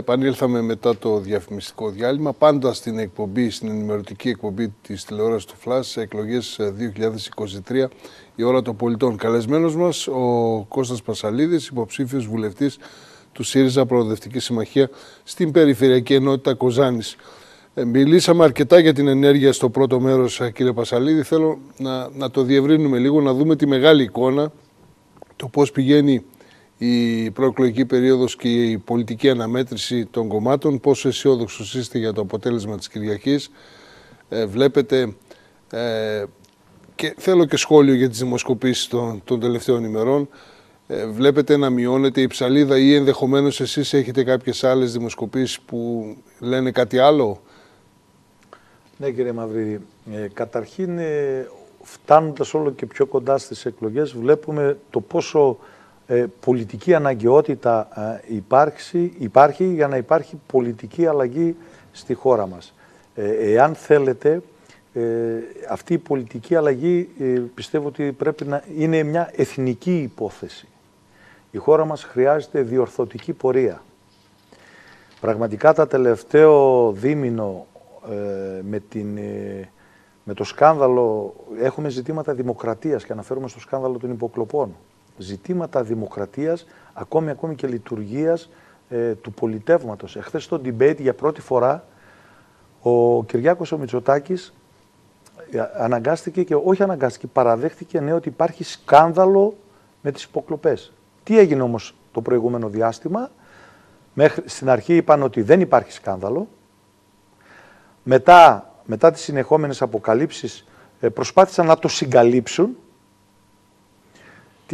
Speaker 1: Επανήλθαμε μετά το διαφημιστικό διάλειμμα, πάντα στην εκπομπή, στην ενημερωτική εκπομπή της τηλεόρασης του ΦΛΑΣ σε εκλογές 2023, ε, η ώρα των πολιτών. Καλεσμένος μας ο Κώστας Πασαλίδης, υποψήφιος βουλευτής του ΣΥΡΙΖΑ Προοδευτικής Συμμαχία στην Περιφερειακή Ενότητα Κοζάνης. Ε, μιλήσαμε αρκετά για την ενέργεια στο πρώτο μέρος, ε, κύριε Πασαλίδη. Θέλω να, να το διευρύνουμε λίγο, να δούμε τη μεγάλη εικόνα, το πώς πηγαίνει η προεκλογική περίοδος και η πολιτική αναμέτρηση των κομμάτων. Πόσο αισιόδοξος είστε για το αποτέλεσμα της Κυριακής. Ε, βλέπετε ε, και θέλω και σχόλιο για τις δημοσκοπήσεις των, των τελευταίων ημερών. Ε, βλέπετε να μειώνεται η ψαλίδα ή ενδεχομένως εσείς έχετε κάποιες άλλες δημοσκοπήσεις που λένε κάτι άλλο;
Speaker 3: Ναι κύριε Μαυρίδη, ε, καταρχήν ε, φτάνοντας όλο και πιο κοντά στις εκλογές βλέπουμε το πόσο ε, πολιτική αναγκαιότητα ε, υπάρξει, υπάρχει για να υπάρχει πολιτική αλλαγή στη χώρα μας. Ε, εάν θέλετε, ε, αυτή η πολιτική αλλαγή πιστεύω ότι πρέπει να είναι μια εθνική υπόθεση. Η χώρα μας χρειάζεται διορθωτική πορεία. Πραγματικά τα τελευταίο δίμηνο με, την, με το σκάνδαλο, έχουμε ζητήματα δημοκρατίας και αναφέρουμε στο σκάνδαλο των υποκλοπών ζητήματα δημοκρατίας, ακόμη, ακόμη και λειτουργίας ε, του πολιτεύματος. Εχθές στο debate για πρώτη φορά ο Κυριάκος ο Μητσοτάκης ε, αναγκάστηκε και όχι αναγκάστηκε, παραδέχτηκε ναι ότι υπάρχει σκάνδαλο με τις υποκλοπές. Τι έγινε όμως το προηγούμενο διάστημα, Μέχρι, στην αρχή είπαν ότι δεν υπάρχει σκάνδαλο, μετά, μετά τις συνεχόμενες αποκαλύψεις ε, προσπάθησαν να το συγκαλύψουν.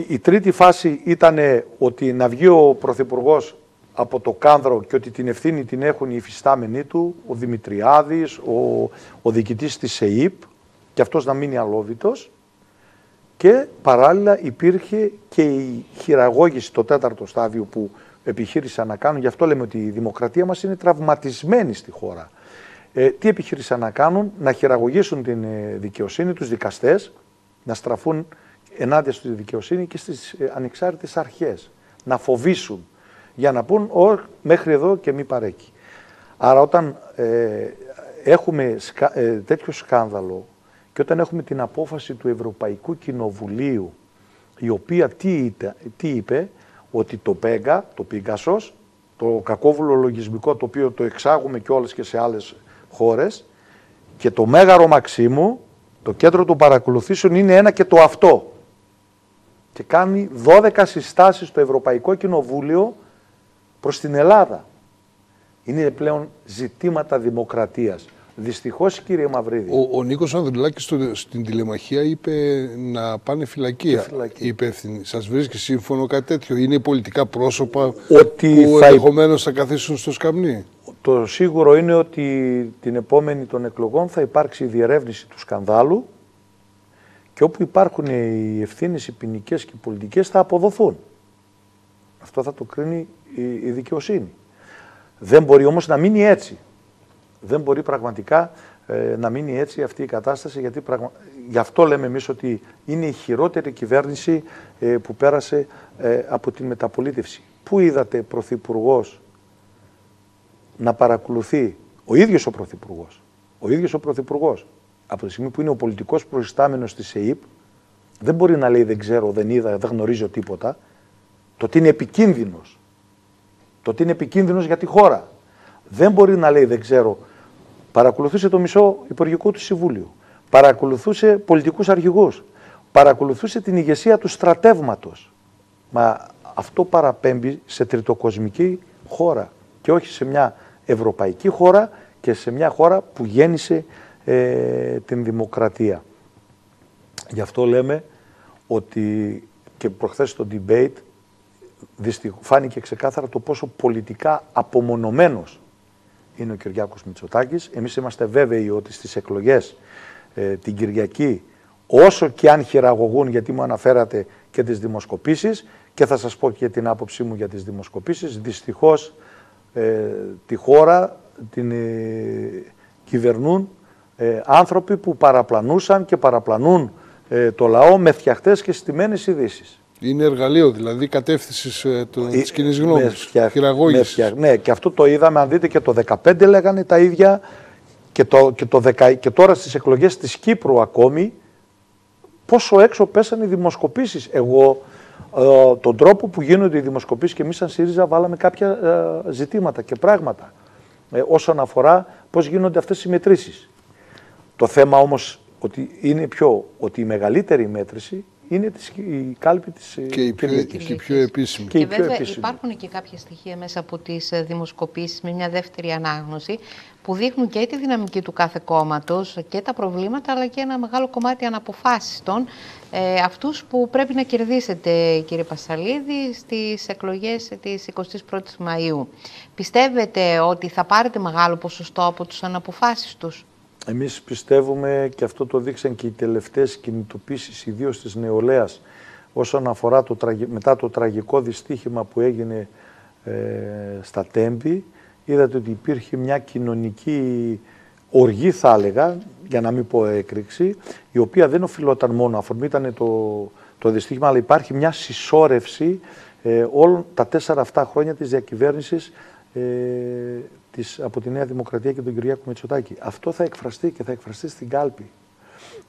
Speaker 3: Η τρίτη φάση ήταν ότι να βγει ο Πρωθυπουργός από το κάνδρο και ότι την ευθύνη την έχουν οι υφιστάμενοι του, ο Δημητριάδης, ο, ο διοικητής της ΕΕΠ και αυτός να μείνει αλόβητος και παράλληλα υπήρχε και η χειραγώγηση το τέταρτο στάδιο που επιχείρησαν να κάνουν, γι' αυτό λέμε ότι η δημοκρατία μας είναι τραυματισμένη στη χώρα. Ε, τι επιχείρησαν να κάνουν, να χειραγωγήσουν την ε, δικαιοσύνη, τους δικαστές, να στραφούν ενάντια στη δικαιοσύνη και στις ε, ανεξάρτητες αρχές, να φοβήσουν, για να πούν «Ω, μέχρι εδώ και μη παρέκει». Άρα όταν ε, έχουμε σκα, ε, τέτοιο σκάνδαλο και όταν έχουμε την απόφαση του Ευρωπαϊκού Κοινοβουλίου, η οποία τι, τι είπε, ότι το ΠΕΓΑ, το Πίγκασος, το κακόβουλο λογισμικό το οποίο το εξάγουμε και όλες και σε άλλες χώρες και το Μέγαρο Μαξίμου, το κέντρο των παρακολουθήσεων είναι ένα και το αυτό. Και κάνει 12 συστάσεις στο Ευρωπαϊκό Κοινοβούλιο προς την Ελλάδα. Είναι πλέον ζητήματα δημοκρατίας. Δυστυχώς, κύριε Μαυρίδη.
Speaker 1: Ο, ο Νίκος Ανδρουλάκης στην τηλεμαχία είπε να πάνε φυλακή. Οι υπεύθυνοι. Σας βρίσκει σύμφωνο κάτι τέτοιο. Είναι πολιτικά πρόσωπα ότι που θα... ενδεχομένως θα καθίσουν στο σκαμνί;
Speaker 3: Το σίγουρο είναι ότι την επόμενη των εκλογών θα υπάρξει η διερεύνηση του σκανδάλου και όπου υπάρχουν οι ευθύνες, οι ποινικές και οι πολιτικές θα αποδοθούν. Αυτό θα το κρίνει η δικαιοσύνη. Δεν μπορεί όμως να μείνει έτσι δεν μπορεί πραγματικά ε, να μείνει έτσι αυτή η κατάσταση, γιατί πραγμα... γι' αυτό λέμε εμείς ότι είναι η χειρότερη κυβέρνηση ε, που πέρασε ε, από την μεταπολίτευση. Πού είδατε πρωθυπουργός να παρακολουθεί ο ίδιος ο πρωθυπουργός, ο ίδιος ο πρωθυπουργός, από τη στιγμή που είναι ο πολιτικός προϊστάμενος της ΕΕΠ, δεν μπορεί να λέει δεν ξέρω, δεν είδα, δεν γνωρίζω τίποτα, το ότι είναι επικίνδυνος, το ότι είναι επικίνδυνος για τη χώρα. Δεν μπορεί να λέει δεν ξέρω Παρακολουθούσε το μισό υπουργικό του συμβούλιο. Παρακολουθούσε πολιτικούς αρχηγούς. Παρακολουθούσε την ηγεσία του στρατεύματος. Μα αυτό παραπέμπει σε τριτοκοσμική χώρα και όχι σε μια ευρωπαϊκή χώρα και σε μια χώρα που γέννησε ε, την δημοκρατία. Γι' αυτό λέμε ότι και προχθές στο debate φάνηκε ξεκάθαρα το πόσο πολιτικά απομονωμένος είναι ο Κυριάκος Μητσοτάκης. Εμείς είμαστε βέβαιοι ότι στις εκλογές ε, την Κυριακή, όσο και αν χειραγωγούν, γιατί μου αναφέρατε και τις δημοσκοπήσεις, και θα σας πω και την άποψή μου για τις δημοσκοπήσεις, δυστυχώς ε, τη χώρα την ε, κυβερνούν ε, άνθρωποι που παραπλανούσαν και παραπλανούν το λαό με φτιαχτές και στημένες ειδήσεις.
Speaker 1: Είναι εργαλείο δηλαδή κατεύθυνσης ε, της κοινής γνώμης.
Speaker 3: Ναι, και αυτό το είδαμε. Αν δείτε και το 2015 λέγανε τα ίδια και, το, και, το και τώρα στις εκλογές της Κύπρου ακόμη. Πόσο έξω πέσανε οι δημοσκοπήσεις. Εγώ ε, τον τρόπο που γίνονται οι δημοσκοπήσεις και εμείς, σαν ΣΥΡΙΖΑ, βάλαμε κάποια ε, ζητήματα και πράγματα ε, όσον αφορά πώς γίνονται αυτές οι μετρήσεις. Το θέμα όμως ότι είναι πιο ότι η μεγαλύτερη μέτρηση είναι η κάλπη της
Speaker 1: ε, και η πιο, και πιο επίσημη.
Speaker 2: Και, και βέβαια επίσημη. υπάρχουν και κάποια στοιχεία μέσα από τις ε, δημοσκοπήσεις με μια δεύτερη ανάγνωση που δείχνουν και τη δυναμική του κάθε κόμματος και τα προβλήματα αλλά και ένα μεγάλο κομμάτι αναποφάσιστων ε, αυτούς που πρέπει να κερδίσετε κύριε Πασαλίδη στις εκλογές της 21ης Μαΐου. Πιστεύετε ότι θα πάρετε μεγάλο ποσοστό από τους αναποφάσιστους;
Speaker 3: Εμείς πιστεύουμε και αυτό το δείξαν και οι τελευταίες κινητοποίησεις, ιδίως της νεολαίας, όσον αφορά το, μετά το τραγικό δυστύχημα που έγινε ε, στα Τέμπη, είδατε ότι υπήρχε μια κοινωνική οργή θα έλεγα, για να μην πω έκρηξη, η οποία δεν οφειλόταν μόνο, αφορμή ήταν το, το δυστύχημα, αλλά υπάρχει μια συσσόρευση ε, όλων τα τέσσερα αυτά χρόνια της διακυβέρνησης ε, της, από τη Νέα Δημοκρατία και τον Κυριάκο Μητσοτάκη. Αυτό θα εκφραστεί και θα εκφραστεί στην κάλπη.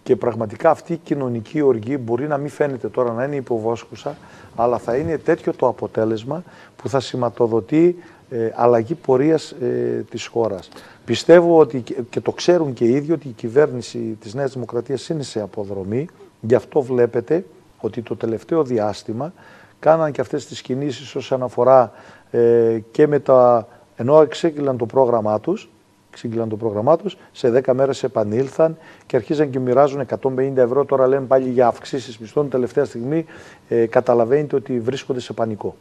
Speaker 3: Και πραγματικά αυτή η κοινωνική οργή μπορεί να μην φαίνεται τώρα να είναι υποβόσκουσα, αλλά θα είναι τέτοιο το αποτέλεσμα που θα σηματοδοτεί ε, αλλαγή πορείας ε, της χώρας. Πιστεύω ότι και το ξέρουν και οι ίδιοι ότι η κυβέρνηση της Νέας Δημοκρατίας είναι σε αποδρομή. Γι' αυτό βλέπετε ότι το τελευταίο διάστημα κάναν και αυτές τις κινήσεις όσον αφορά ε, και με τα... ενώ εξέγγυλαν το πρόγραμμά τους, ξύγγυλαν το πρόγραμμά τους, σε 10 μέρες επανήλθαν και αρχίζαν και μοιράζουν 150 ευρώ, τώρα λένε πάλι για αυξήσεις μισθών, τελευταία στιγμή ε, καταλαβαίνετε ότι βρίσκονται σε πανικό.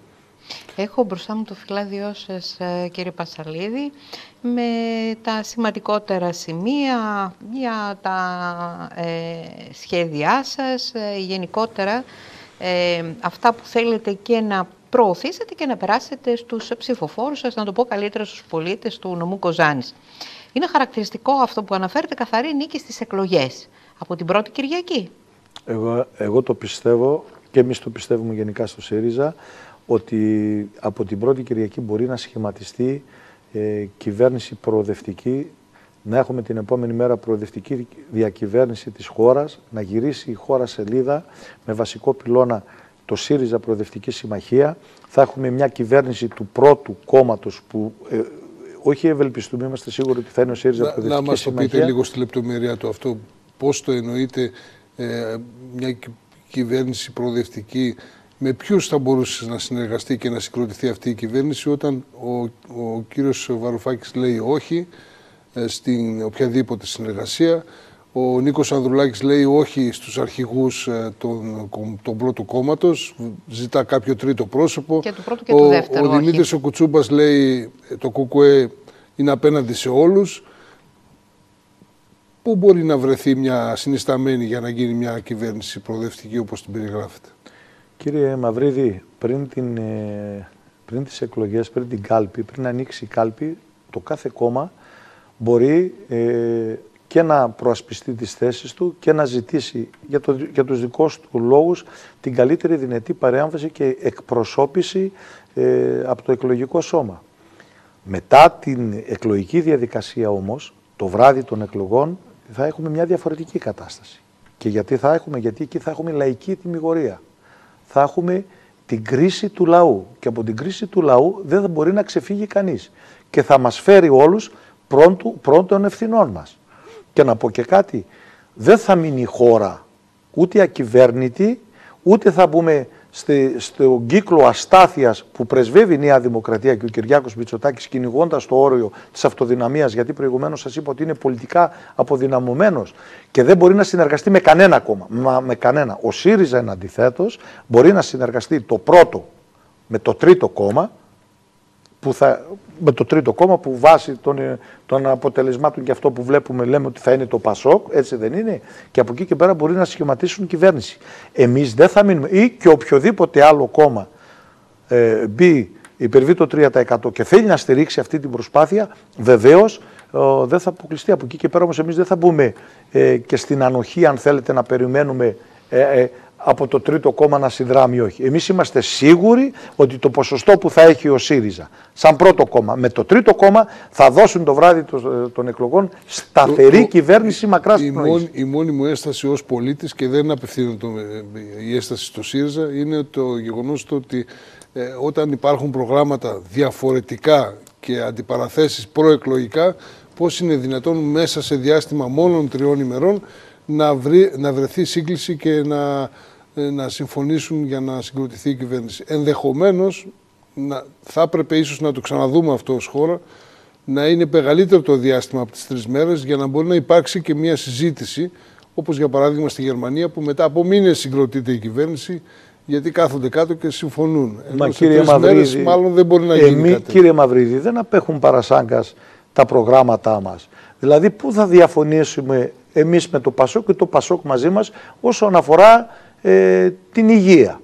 Speaker 2: Έχω μπροστά μου το φυλάδιό σας, ε, κύριε Πασαλίδη, με τα σημαντικότερα σημεία για τα ε, σχέδιά σας, ε, γενικότερα ε, αυτά που θέλετε και να προωθήσετε και να περάσετε στους ψηφοφόρους σας, να το πω καλύτερα στους πολίτες του νομού Κοζάνης. Είναι χαρακτηριστικό αυτό που αναφέρετε καθαρή νίκη στις εκλογές από την πρώτη Κυριακή.
Speaker 3: Εγώ, εγώ το πιστεύω και εμείς το πιστεύουμε γενικά στο ΣΥΡΙΖΑ ότι από την πρώτη Κυριακή μπορεί να σχηματιστεί ε, κυβέρνηση προοδευτική, να έχουμε την επόμενη μέρα προοδευτική διακυβέρνηση της χώρας, να γυρίσει η χώρα σελίδα με βασικό πυλώνα το ΣΥΡΙΖΑ Προοδευτική Συμμαχία. Θα έχουμε μια κυβέρνηση του πρώτου κόμματος που ε, όχι ευελπιστούμε, είμαστε σίγουροι ότι θα είναι ο ΣΥΡΙΖΑ να, Προοδευτική
Speaker 1: να μας το πείτε λίγο στη λεπτομέρεια του αυτό, πώς το εννοείτε ε, μια κυβέρνηση προοδευτική με ποιους θα μπορούσε να συνεργαστεί και να συγκροτηθεί αυτή η κυβέρνηση όταν ο, ο κύριος Βαρουφάκης λέει όχι ε, στην οποιαδήποτε συνεργασία. Ο Νίκος Ανδρουλάκης λέει όχι στους αρχηγούς ε, των, των πρώτου κόμματος, ζητά κάποιο τρίτο πρόσωπο.
Speaker 2: Και του πρώτου και του δεύτερου.
Speaker 1: Ο, ο Δημήτρης ο Κουτσούμπας λέει το ΚΚΕ είναι απέναντι σε όλους. Πού μπορεί να βρεθεί μια συνισταμένη για να γίνει μια κυβέρνηση προοδευτική όπως την περιγράφεται.
Speaker 3: Κύριε Μαυρίδη, πριν, την, ε, πριν τις εκλογές, πριν την κάλπη, πριν ανοίξει η κάλπη, το κάθε κόμμα μπορεί ε, και να προασπιστεί τις θέσεις του και να ζητήσει για, το, για τους δικούς του λόγους την καλύτερη δυνατή παρέμβαση και εκπροσώπηση ε, από το εκλογικό σώμα. Μετά την εκλογική διαδικασία όμως, το βράδυ των εκλογών, θα έχουμε μια διαφορετική κατάσταση. Και γιατί θα έχουμε, γιατί εκεί θα έχουμε λαϊκή τιμιγορία θα έχουμε την κρίση του λαού. Και από την κρίση του λαού δεν θα μπορεί να ξεφύγει κανείς. Και θα μας φέρει όλους πρώτων ευθυνών μας. Και να πω και κάτι, δεν θα μείνει η χώρα ούτε ακυβέρνητη, ούτε θα μπούμε στον κύκλο αστάθειας που πρεσβεύει η Νέα Δημοκρατία και ο Κυριάκος Μητσοτάκης κυνηγώντας το όριο της αυτοδυναμίας, γιατί προηγουμένως σας είπα ότι είναι πολιτικά αποδυναμωμένος και δεν μπορεί να συνεργαστεί με κανένα κόμμα. Μα με κανένα. Ο ΣΥΡΙΖΑ, εν αντιθέτως, μπορεί να συνεργαστεί το πρώτο με το τρίτο κόμμα, που θα, με το τρίτο κόμμα που βάσει των, των αποτελεσμάτων και αυτό που βλέπουμε λέμε ότι θα είναι το ΠΑΣΟΚ, έτσι δεν είναι, και από εκεί και πέρα μπορεί να σχηματίσουν κυβέρνηση. Εμείς δεν θα μείνουμε, ή και οποιοδήποτε άλλο κόμμα ε, μπει, υπερβεί το 3% και θέλει να στηρίξει αυτή την προσπάθεια, βεβαίως ε, δεν θα αποκλειστεί. Από εκεί και πέρα όμως εμείς δεν θα μπούμε ε, και στην ανοχή αν θέλετε να περιμένουμε ε, ε, από το τρίτο κόμμα να συνδράμει ή όχι. Εμείς είμαστε σίγουροι ότι το ποσοστό που θα έχει ο ΣΥΡΙΖΑ σαν πρώτο κόμμα με το τρίτο κόμμα θα δώσουν το βράδυ των εκλογών σταθερή κυβέρνηση μακράς
Speaker 1: η, μόνη, η μόνη μου έσταση ως πολίτης και δεν απευθύνεται η έσταση στο ΣΥΡΙΖΑ είναι το γεγονός ότι ε, όταν υπάρχουν προγράμματα διαφορετικά και αντιπαραθέσεις προεκλογικά, πώς είναι δυνατόν μέσα σε διάστημα μόνον τριών ημερών να, βρει, να βρεθεί σύγκληση και να, ε, να συμφωνήσουν για να συγκροτηθεί η κυβέρνηση. Ενδεχομένως να, θα έπρεπε ίσως να το ξαναδούμε αυτό ως χώρα, να είναι μεγαλύτερο το διάστημα από τις τρεις μέρες για να μπορεί να υπάρξει και μια συζήτηση, όπως για παράδειγμα στη Γερμανία που μετά από μήνες συγκροτείται η κυβέρνηση γιατί κάθονται κάτω και συμφωνούν.
Speaker 3: Μα κύριε Μαυρίδη,
Speaker 1: μάλλον δεν μπορεί να γίνει κάτι.
Speaker 3: Κύριε Μαυρίδη, δεν απέχουν παρασάγκας τα προγράμματά μας. Δηλαδή, πού θα διαφωνήσουμε εμείς με το Πασόκ και το Πασόκ μαζί μας όσον αφορά ε, την υγεία.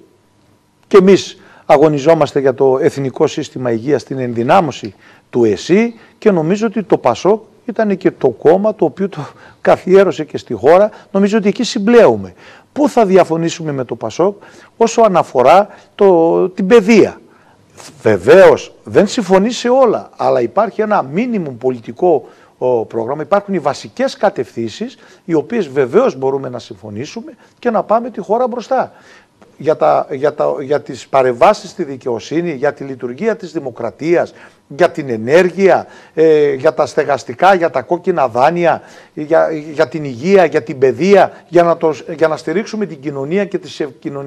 Speaker 3: Και εμείς αγωνιζόμαστε για το Εθνικό Σύστημα Υγείας, την ενδυνάμωση του ΕΣΥ και νομίζω ότι το Πασόκ ήταν και το κόμμα το οποίο το [laughs] καθιέρωσε και στη χώρα. Νομίζω ότι εκεί συμπλέουμε. Πού θα διαφωνήσουμε με το Πασόκ όσο αναφορά το, την παιδεία; Βεβαίως δεν συμφωνεί σε όλα, αλλά υπάρχει ένα μίνιμουμ πολιτικό πρόγραμμα. Υπάρχουν οι βασικές κατευθύνσεις, οι οποίες βεβαίως μπορούμε να συμφωνήσουμε και να πάμε τη χώρα μπροστά. για, τα, για, τα, για τις παρεμβάσεις στη δικαιοσύνη, για τη λειτουργία της δημοκρατίας, για την ενέργεια, ε, για τα στεγαστικά, για τα κόκκινα δάνεια, για, για την υγεία, για την παιδεία, για να, το, για να στηρίξουμε την κοινωνία και τις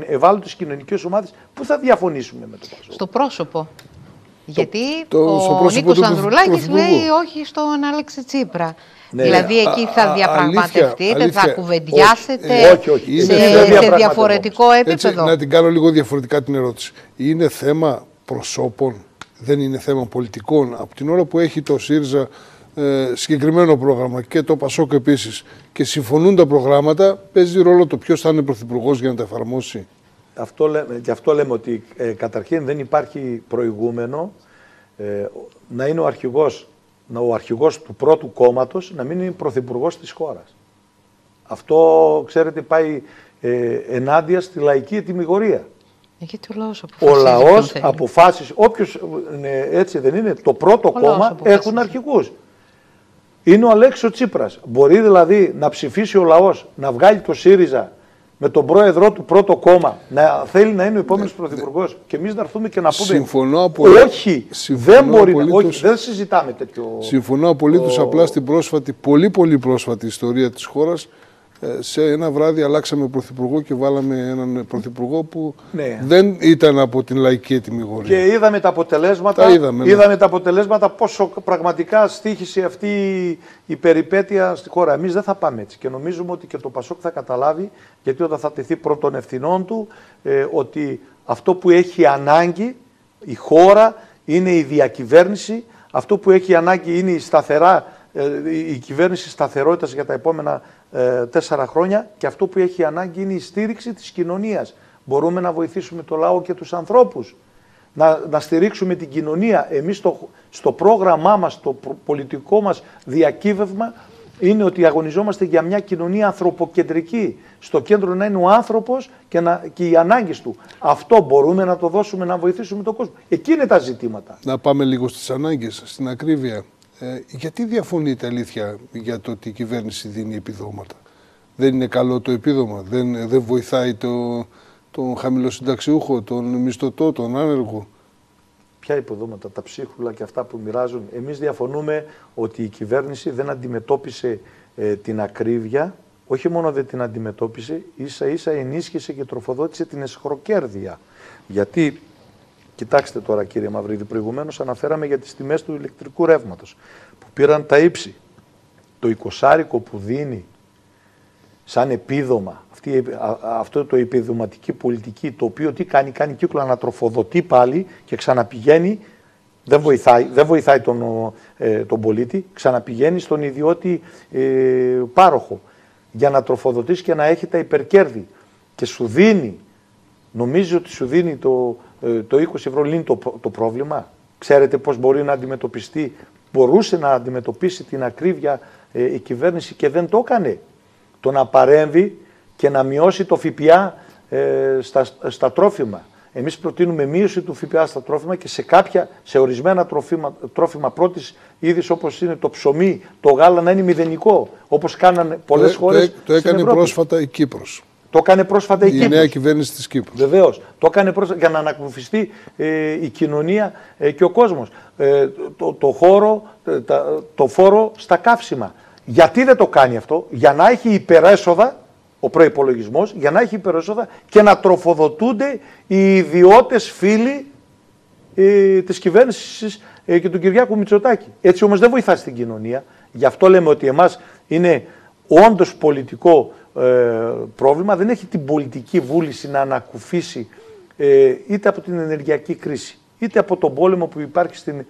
Speaker 3: ευάλωτες κοινωνικές ομάδες, πού θα διαφωνήσουμε με το Πασόκ;
Speaker 2: Στο πρόσωπο. Γιατί το, ο Νίκος Ανδρουλάκης λέει όχι στον Άλεξη Τσίπρα. Ναι, δηλαδή εκεί θα διαπραγματευτείτε, θα κουβεντιάσετε όχι, όχι, όχι. σε, σε διαφορετικό επίπεδο. Έτσι,
Speaker 1: να την κάνω λίγο διαφορετικά την ερώτηση. Είναι θέμα προσώπων, δεν είναι θέμα πολιτικών. Από την ώρα που έχει το ΣΥΡΙΖΑ ε, συγκεκριμένο πρόγραμμα και το ΠΑΣΟΚ επίσης και συμφωνούν τα προγράμματα, παίζει ρόλο το ποιος θα είναι πρωθυπουργός για να τα εφαρμόσει.
Speaker 3: Αυτό λέμε, γι' αυτό λέμε ότι ε, καταρχήν δεν υπάρχει προηγούμενο ε, να είναι ο αρχηγός, να ο αρχηγός του πρώτου κόμματος να μην είναι πρωθυπουργός της χώρας. Αυτό, ξέρετε, πάει ε, ενάντια στη λαϊκή ετοιμιγορία.
Speaker 2: Γιατί ο λαός
Speaker 3: αποφασίζει. Ο λαός αποφάσισε, όποιος έτσι δεν είναι, το πρώτο κόμμα έχουν αρχηγούς. Είναι ο Αλέξο Τσίπρας. Μπορεί δηλαδή να ψηφίσει ο λαός, να βγάλει το ΣΥΡΙΖΑ με τον πρόεδρό του πρώτο κόμμα να θέλει να είναι ο επόμενος ναι, πρωθυπουργός ναι. και εμείς να έρθουμε και να πούμε.
Speaker 1: Συμφωνώ απολύτω.
Speaker 3: Όχι, δεν μπορεί Όχι, δεν συζητάμε τέτοιο.
Speaker 1: Συμφωνώ απολύτως. Απλά στην πρόσφατη, πολύ πολύ πρόσφατη ιστορία της χώρας ε, σε ένα βράδυ αλλάξαμε πρωθυπουργό και βάλαμε έναν πρωθυπουργό που ναι. δεν ήταν από την λαϊκή ετοιμιγορία.
Speaker 3: Και είδαμε τα αποτελέσματα, τα είδαμε, ναι. είδαμε τα αποτελέσματα πόσο πραγματικά στήχησε αυτή η περιπέτεια στη χώρα. Εμείς δεν θα πάμε έτσι και νομίζουμε ότι και το Πασόκ θα καταλάβει γιατί όταν θα τεθεί πρώτων ευθυνών του ε, ότι αυτό που έχει ανάγκη η χώρα είναι η διακυβέρνηση, αυτό που έχει ανάγκη είναι η σταθερά ε, η κυβέρνηση σταθερότητας για τα επόμενα ε, τέσσερα χρόνια και αυτό που έχει ανάγκη είναι η στήριξη της κοινωνίας. Μπορούμε να βοηθήσουμε το λαό και τους ανθρώπους, να, να στηρίξουμε την κοινωνία. Εμείς στο, στο πρόγραμμά μας, το πολιτικό μας διακύβευμα είναι ότι αγωνιζόμαστε για μια κοινωνία ανθρωποκεντρική. Στο κέντρο να είναι ο άνθρωπος και, να, και οι ανάγκες του. Αυτό μπορούμε να το δώσουμε, να βοηθήσουμε τον κόσμο. Εκεί είναι τα ζητήματα.
Speaker 1: Να πάμε λίγο στις ανάγκες, στην ακρίβεια. Ε, γιατί διαφωνείτε αλήθεια για το ότι η κυβέρνηση δίνει επιδόματα; Δεν είναι καλό το επίδομα, δεν, δεν βοηθάει το, τον χαμηλοσυνταξιούχο, τον μισθωτό, τον άνεργο;
Speaker 3: Ποια επιδόματα, τα ψίχουλα και αυτά που μοιράζουν. Εμείς διαφωνούμε ότι η κυβέρνηση δεν αντιμετώπισε ε, την ακρίβεια, όχι μόνο δεν την αντιμετώπισε, ίσα ίσα ενίσχυσε και τροφοδότησε την εσχροκέρδεια. Γιατί Κοιτάξτε τώρα κύριε Μαυρίδη, προηγουμένως αναφέραμε για τις τιμές του ηλεκτρικού ρεύματος που πήραν τα ύψη. Το εικοσάρικο που δίνει σαν επίδομα, αυτή, αυτό το επιδοματική πολιτική, το οποίο τι κάνει, κάνει κύκλο ανατροφοδοτεί πάλι και ξαναπηγαίνει, δεν βοηθάει, δεν βοηθάει τον, ε, τον πολίτη, ξαναπηγαίνει στον ιδιώτη ε, πάροχο για να τροφοδοτήσει και να έχει τα υπερκέρδη και σου δίνει, νομίζει ότι σου δίνει το, ε, το 20 ευρώ λύνει το, το πρόβλημα; Ξέρετε πώς μπορεί να αντιμετωπιστεί; Μπορούσε να αντιμετωπίσει την ακρίβεια ε, η κυβέρνηση και δεν το έκανε. Το να παρέμβει και να μειώσει το ΦΠΑ ε, στα, στα τρόφιμα. Εμείς προτείνουμε μείωση του ΦΠΑ στα τρόφιμα και σε, κάποια, σε ορισμένα τρόφιμα, τρόφιμα πρώτης είδης όπως είναι το ψωμί, το γάλα να είναι μηδενικό. Όπως κάνανε πολλές το, χώρες
Speaker 1: Το, το έκανε πρόσφατα η Κύπρος.
Speaker 3: Το έκανε πρόσφατα η, η
Speaker 1: νέα κυβέρνηση της Κύπρου.
Speaker 3: Βεβαίως. Το έκανε πρόσφατα για να ανακουφιστεί ε, η κοινωνία ε, και ο κόσμος. Ε, το, το, χώρο, το φόρο στα καύσιμα. Γιατί δεν το κάνει αυτό, για να έχει υπερέσοδα ο προπολογισμό, για να έχει υπερέσοδα και να τροφοδοτούνται οι ιδιώτες φίλοι ε, της κυβέρνησης ε, και του Κυριάκου Μητσοτάκη. Έτσι όμως δεν βοηθά στην κοινωνία. Γι' αυτό λέμε ότι εμάς είναι όντως πολιτικό ε, πρόβλημα, δεν έχει την πολιτική βούληση να ανακουφίσει ε, είτε από την ενεργειακή κρίση, είτε από τον πόλεμο που υπάρχει στην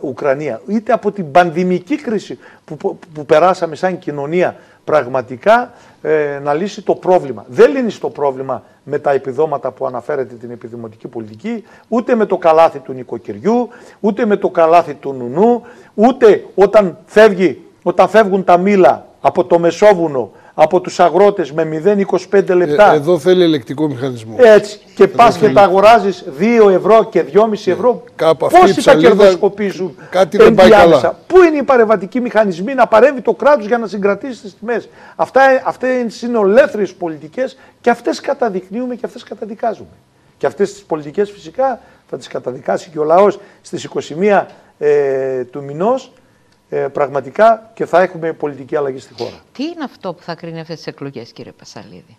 Speaker 3: Ουκρανία, είτε από την πανδημική κρίση που, που, περάσαμε σαν κοινωνία πραγματικά ε, να λύσει το πρόβλημα. Δεν λύνει το πρόβλημα με τα επιδόματα που αναφέρεται την επιδημοτική πολιτική, ούτε με το καλάθι του νοικοκυριού, ούτε με το καλάθι του νουνού, ούτε όταν, φεύγει, όταν φεύγουν τα μήλα από το Μεσόβουνο από τους αγρότες με 0,25 λεπτά.
Speaker 1: Ε, εδώ θέλει ελεκτικό μηχανισμό.
Speaker 3: Έτσι. Και πας και τα αγοράζεις 2 ευρώ και 2,5 ευρώ.
Speaker 1: Κάπου αυτή η
Speaker 3: Πόσοι τα
Speaker 1: ψαλίδα
Speaker 3: κερδοσκοπίζουν
Speaker 1: κάτι δεν πάει
Speaker 3: ενδιάμεσα;
Speaker 1: καλά.
Speaker 3: Πού είναι οι παρεμβατικοί μηχανισμοί να παρέμβει το κράτος για να συγκρατήσει τις τιμές; Αυτά, αυτές είναι ολέθριες πολιτικές και αυτές καταδεικνύουμε και αυτές καταδικάζουμε. Και αυτές τις πολιτικές φυσικά θα τις καταδικάσει και ο λαός στις 21 ε, του μηνός ε, πραγματικά και θα έχουμε πολιτική αλλαγή στη χώρα.
Speaker 2: Τι είναι αυτό που θα κρίνει αυτές τις εκλογές, κύριε Πασαλίδη;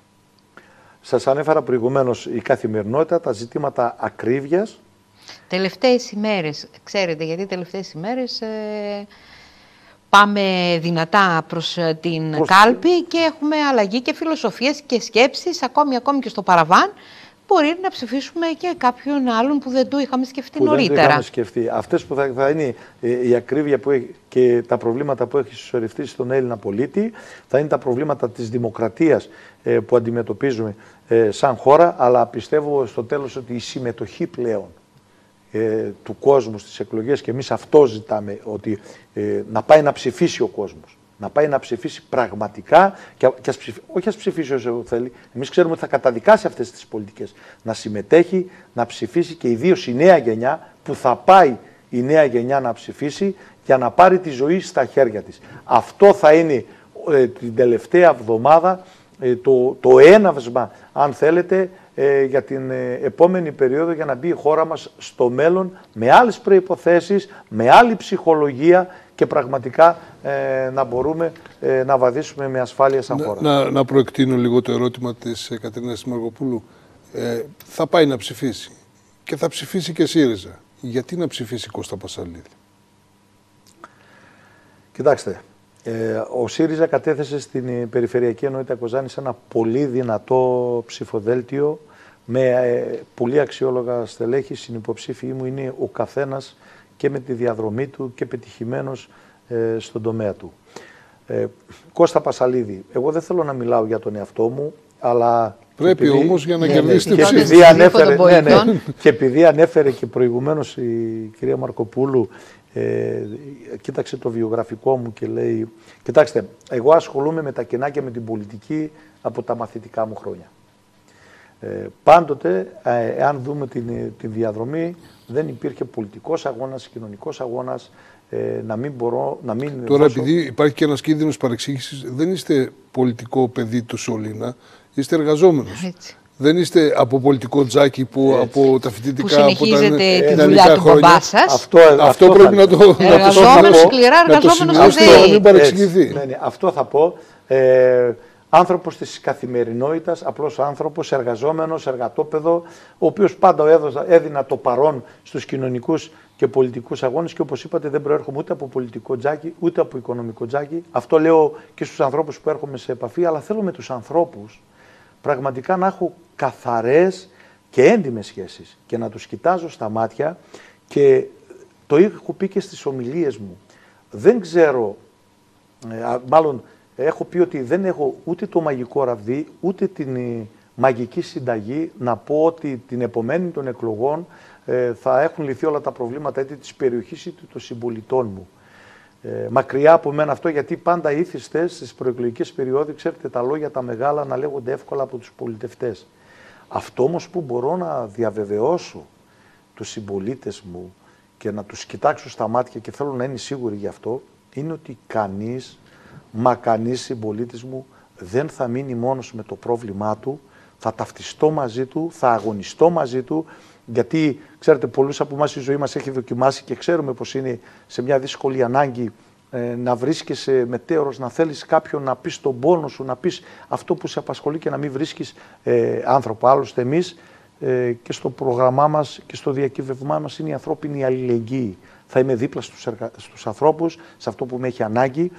Speaker 3: Σας ανέφερα προηγουμένως η καθημερινότητα, τα ζητήματα ακρίβειας.
Speaker 2: Τελευταίες ημέρες, ξέρετε, γιατί τελευταίες ημέρες ε, πάμε δυνατά προς ε, την
Speaker 3: Προς-
Speaker 2: κάλπη και έχουμε αλλαγή και φιλοσοφίες και σκέψεις, ακόμη ακόμη και στο παραβάν, μπορεί να ψηφίσουμε και κάποιον άλλον που δεν το είχαμε σκεφτεί
Speaker 3: που δεν το
Speaker 2: νωρίτερα.
Speaker 3: είχαμε σκεφτεί. Αυτές που θα, θα είναι ε, η ακρίβεια που έχει και τα προβλήματα που έχει συσσωρευτεί στον Έλληνα πολίτη, θα είναι τα προβλήματα της δημοκρατίας ε, που αντιμετωπίζουμε ε, σαν χώρα, αλλά πιστεύω στο τέλος ότι η συμμετοχή πλέον ε, του κόσμου στις εκλογές και εμείς αυτό ζητάμε, ότι ε, να πάει να ψηφίσει ο κόσμος. Να πάει να ψηφίσει πραγματικά και, α- και ας ψηφι- όχι ας ψηφίσει όσο θέλει. Εμείς ξέρουμε ότι θα καταδικάσει αυτές τις πολιτικές. Να συμμετέχει, να ψηφίσει και ιδίως η νέα γενιά που θα πάει η νέα γενιά να ψηφίσει για να πάρει τη ζωή στα χέρια της. Αυτό θα είναι ε, την τελευταία εβδομάδα ε, το, το έναυσμα, αν θέλετε, ε, για την ε, επόμενη περίοδο για να μπει η χώρα μας στο μέλλον με άλλες προϋποθέσεις, με άλλη ψυχολογία και πραγματικά ε, να μπορούμε ε, να βαδίσουμε με ασφάλεια σαν χώρα.
Speaker 1: Να, να, να προεκτείνω λίγο το ερώτημα της ε, Κατερίνας Μαργοπούλου. Ε, θα πάει να ψηφίσει και θα ψηφίσει και ΣΥΡΙΖΑ. Γιατί να ψηφίσει Κώστα Πασαλίδη;
Speaker 3: Κοιτάξτε, ε, ο ΣΥΡΙΖΑ κατέθεσε στην ε, Περιφερειακή Ενότητα Κοζάνης ένα πολύ δυνατό ψηφοδέλτιο με ε, πολύ αξιόλογα στελέχη. Συνυποψήφιοι μου είναι ο καθένας και με τη διαδρομή του και πετυχημένος ε, στον τομέα του. Ε, Κώστα Πασαλίδη, εγώ δεν θέλω να μιλάω για τον εαυτό μου, αλλά...
Speaker 1: Πρέπει
Speaker 3: επειδή-
Speaker 1: όμως για να
Speaker 3: Ναι,
Speaker 1: κερδίσετε
Speaker 3: και
Speaker 2: ψήφο.
Speaker 3: επειδή
Speaker 2: Ψήφο
Speaker 3: ανέφερε,
Speaker 2: των
Speaker 3: ναι, ναι,
Speaker 2: πολιτών.
Speaker 3: και επειδή ανέφερε και προηγουμένως η κυρία Μαρκοπούλου, ε, κοίταξε το βιογραφικό μου και λέει, κοιτάξτε, εγώ ασχολούμαι με τα κενά και με την πολιτική από τα μαθητικά μου χρόνια. Ε, πάντοτε, ε, εάν δούμε την, ε, την διαδρομή, δεν υπήρχε πολιτικός αγώνας, κοινωνικός αγώνας, ε, να μην μπορώ, να μην
Speaker 1: Τώρα,
Speaker 3: δώσω-
Speaker 1: επειδή υπάρχει και ένας κίνδυνος παρεξήγησης, δεν είστε πολιτικό παιδί του Σολίνα, είστε εργαζόμενος.
Speaker 2: Έτσι.
Speaker 1: Δεν είστε από πολιτικό τζάκι που από τα φοιτητικά
Speaker 2: Που συνεχίζετε τη
Speaker 1: ιδανικά
Speaker 2: δουλειά του
Speaker 1: χρόνια.
Speaker 2: μπαμπάς σας.
Speaker 3: Αυτό,
Speaker 1: Αυτό,
Speaker 3: θα-
Speaker 1: πρέπει να το, να το,
Speaker 2: Εργαζόμενος,
Speaker 1: να το-
Speaker 2: σκληρά
Speaker 1: να το
Speaker 2: εργαζόμενος
Speaker 1: σημειώσετε,
Speaker 2: παιδί.
Speaker 1: να μην παρεξηγηθεί.
Speaker 3: Έτσι, ναι, ναι, αυτό θα πω. Ε, άνθρωπος της καθημερινότητας, απλός άνθρωπος, εργαζόμενος, εργατόπεδο, ο οποίος πάντα έδωσα, έδινα το παρόν στους κοινωνικούς και πολιτικούς αγώνες και όπως είπατε δεν προέρχομαι ούτε από πολιτικό τζάκι, ούτε από οικονομικό τζάκι. Αυτό λέω και στους ανθρώπους που έρχομαι σε επαφή, αλλά θέλω με τους ανθρώπους πραγματικά να έχω καθαρές και έντιμες σχέσεις και να τους κοιτάζω στα μάτια και το έχω πει και στις ομιλίες μου. Δεν ξέρω, ε, α, μάλλον έχω πει ότι δεν έχω ούτε το μαγικό ραβδί, ούτε την ε, μαγική συνταγή να πω ότι την επομένη των εκλογών ε, θα έχουν λυθεί όλα τα προβλήματα είτε της περιοχής είτε των συμπολιτών μου. Ε, μακριά από μένα αυτό γιατί πάντα ήθιστε στις προεκλογικές περιόδοι, ξέρετε τα λόγια τα μεγάλα να λέγονται εύκολα από τους πολιτευτές. Αυτό όμως που μπορώ να διαβεβαιώσω τους συμπολίτες μου και να τους κοιτάξω στα μάτια και θέλω να είναι σίγουροι γι' αυτό, είναι ότι κανείς, μα κανείς συμπολίτης μου δεν θα μείνει μόνος με το πρόβλημά του, θα ταυτιστώ μαζί του, θα αγωνιστώ μαζί του, γιατί ξέρετε πολλούς από εμάς η ζωή μας έχει δοκιμάσει και ξέρουμε πως είναι σε μια δύσκολη ανάγκη ε, να βρίσκεσαι μετέωρος, να θέλεις κάποιον να πεις τον πόνο σου, να πεις αυτό που σε απασχολεί και να μην βρίσκεις ε, άνθρωπο. Άλλωστε εμείς ε, και στο πρόγραμμά μας και στο διακύβευμά μας είναι η ανθρώπινη αλληλεγγύη. Θα είμαι δίπλα στους, εργα... στους ανθρώπους, σε αυτό που με έχει ανάγκη.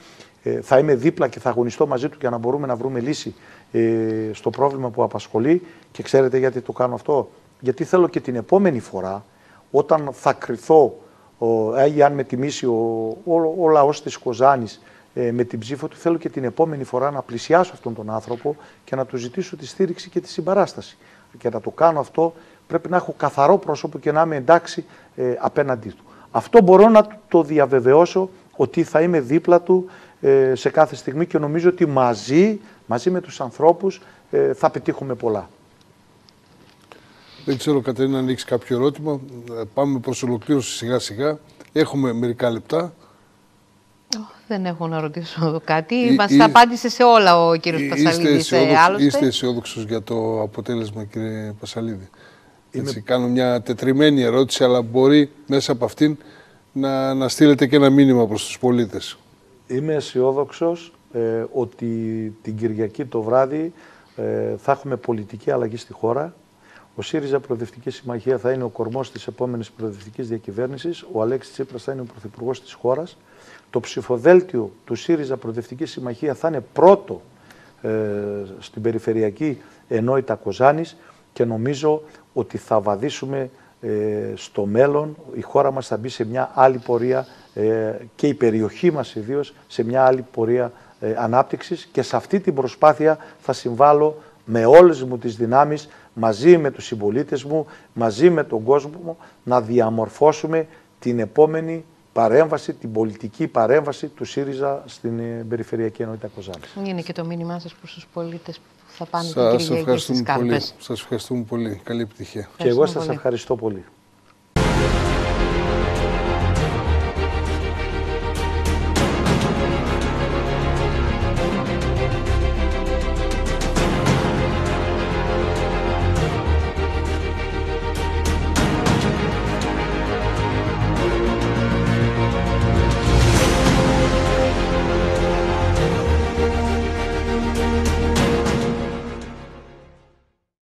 Speaker 3: Ε, θα είμαι δίπλα και θα αγωνιστώ μαζί του για να μπορούμε να βρούμε λύση ε, στο πρόβλημα που απασχολεί. Και ξέρετε γιατί το κάνω αυτό; Γιατί θέλω και την επόμενη φορά, όταν θα κρυθώ ο, ε, ή αν με τιμήσει ο, ο, ο λαός της Κοζάνης ε, με την ψήφο του, θέλω και την επόμενη φορά να πλησιάσω αυτόν τον άνθρωπο και να του ζητήσω τη στήριξη και τη συμπαράσταση. Και να το κάνω αυτό πρέπει να έχω καθαρό πρόσωπο και να είμαι εντάξει ε, απέναντί του. Αυτό μπορώ να του το διαβεβαιώσω ότι θα είμαι δίπλα του ε, σε κάθε στιγμή και νομίζω ότι μαζί, μαζί με τους ανθρώπους ε, θα πετύχουμε πολλά.
Speaker 1: Δεν ξέρω, Κατερίνα, αν έχεις κάποιο ερώτημα. Ε, πάμε προς ολοκλήρωση σιγά σιγά. Έχουμε μερικά λεπτά.
Speaker 2: Δεν έχω να ρωτήσω κάτι. Ή, Μας τα απάντησε σε όλα ο κύριος Πασαλίδης.
Speaker 1: Είστε αισιόδοξος, είστε αισιόδοξος για το αποτέλεσμα, κύριε Πασαλίδη; Έτσι, κάνω μια τετριμένη ερώτηση, αλλά μπορεί μέσα από αυτήν να, να στείλετε και ένα μήνυμα προς τους πολίτες.
Speaker 3: Είμαι αισιόδοξος ε, ότι την Κυριακή το βράδυ ε, θα έχουμε πολιτική αλλαγή στη χώρα. Ο ΣΥΡΙΖΑ Προοδευτική Συμμαχία θα είναι ο κορμός της επόμενης προοδευτικής διακυβέρνησης. Ο Αλέξης Τσίπρας θα είναι ο πρωθυπουργός της χώρας. Το ψηφοδέλτιο του ΣΥΡΙΖΑ Προοδευτική Συμμαχία θα είναι πρώτο ε, στην περιφερειακή ενότητα Κοζάνης και νομίζω ότι θα βαδίσουμε ε, στο μέλλον, η χώρα μας θα μπει σε μια άλλη πορεία ε, και η περιοχή μας ιδίως σε μια άλλη πορεία ε, ανάπτυξης και σε αυτή την προσπάθεια θα συμβάλλω με όλες μου τις δυνάμεις μαζί με τους συμπολίτες μου, μαζί με τον κόσμο μου να διαμορφώσουμε την επόμενη παρέμβαση, την πολιτική παρέμβαση του ΣΥΡΙΖΑ στην Περιφερειακή Ενότητα Κοζάνης.
Speaker 2: Είναι και το μήνυμά σας προς τους πολίτες που θα πάνε σας την Κυριακή στις
Speaker 1: Πολύ. Σας ευχαριστούμε πολύ. Καλή επιτυχία.
Speaker 3: Και εγώ σας ευχαριστώ πολύ.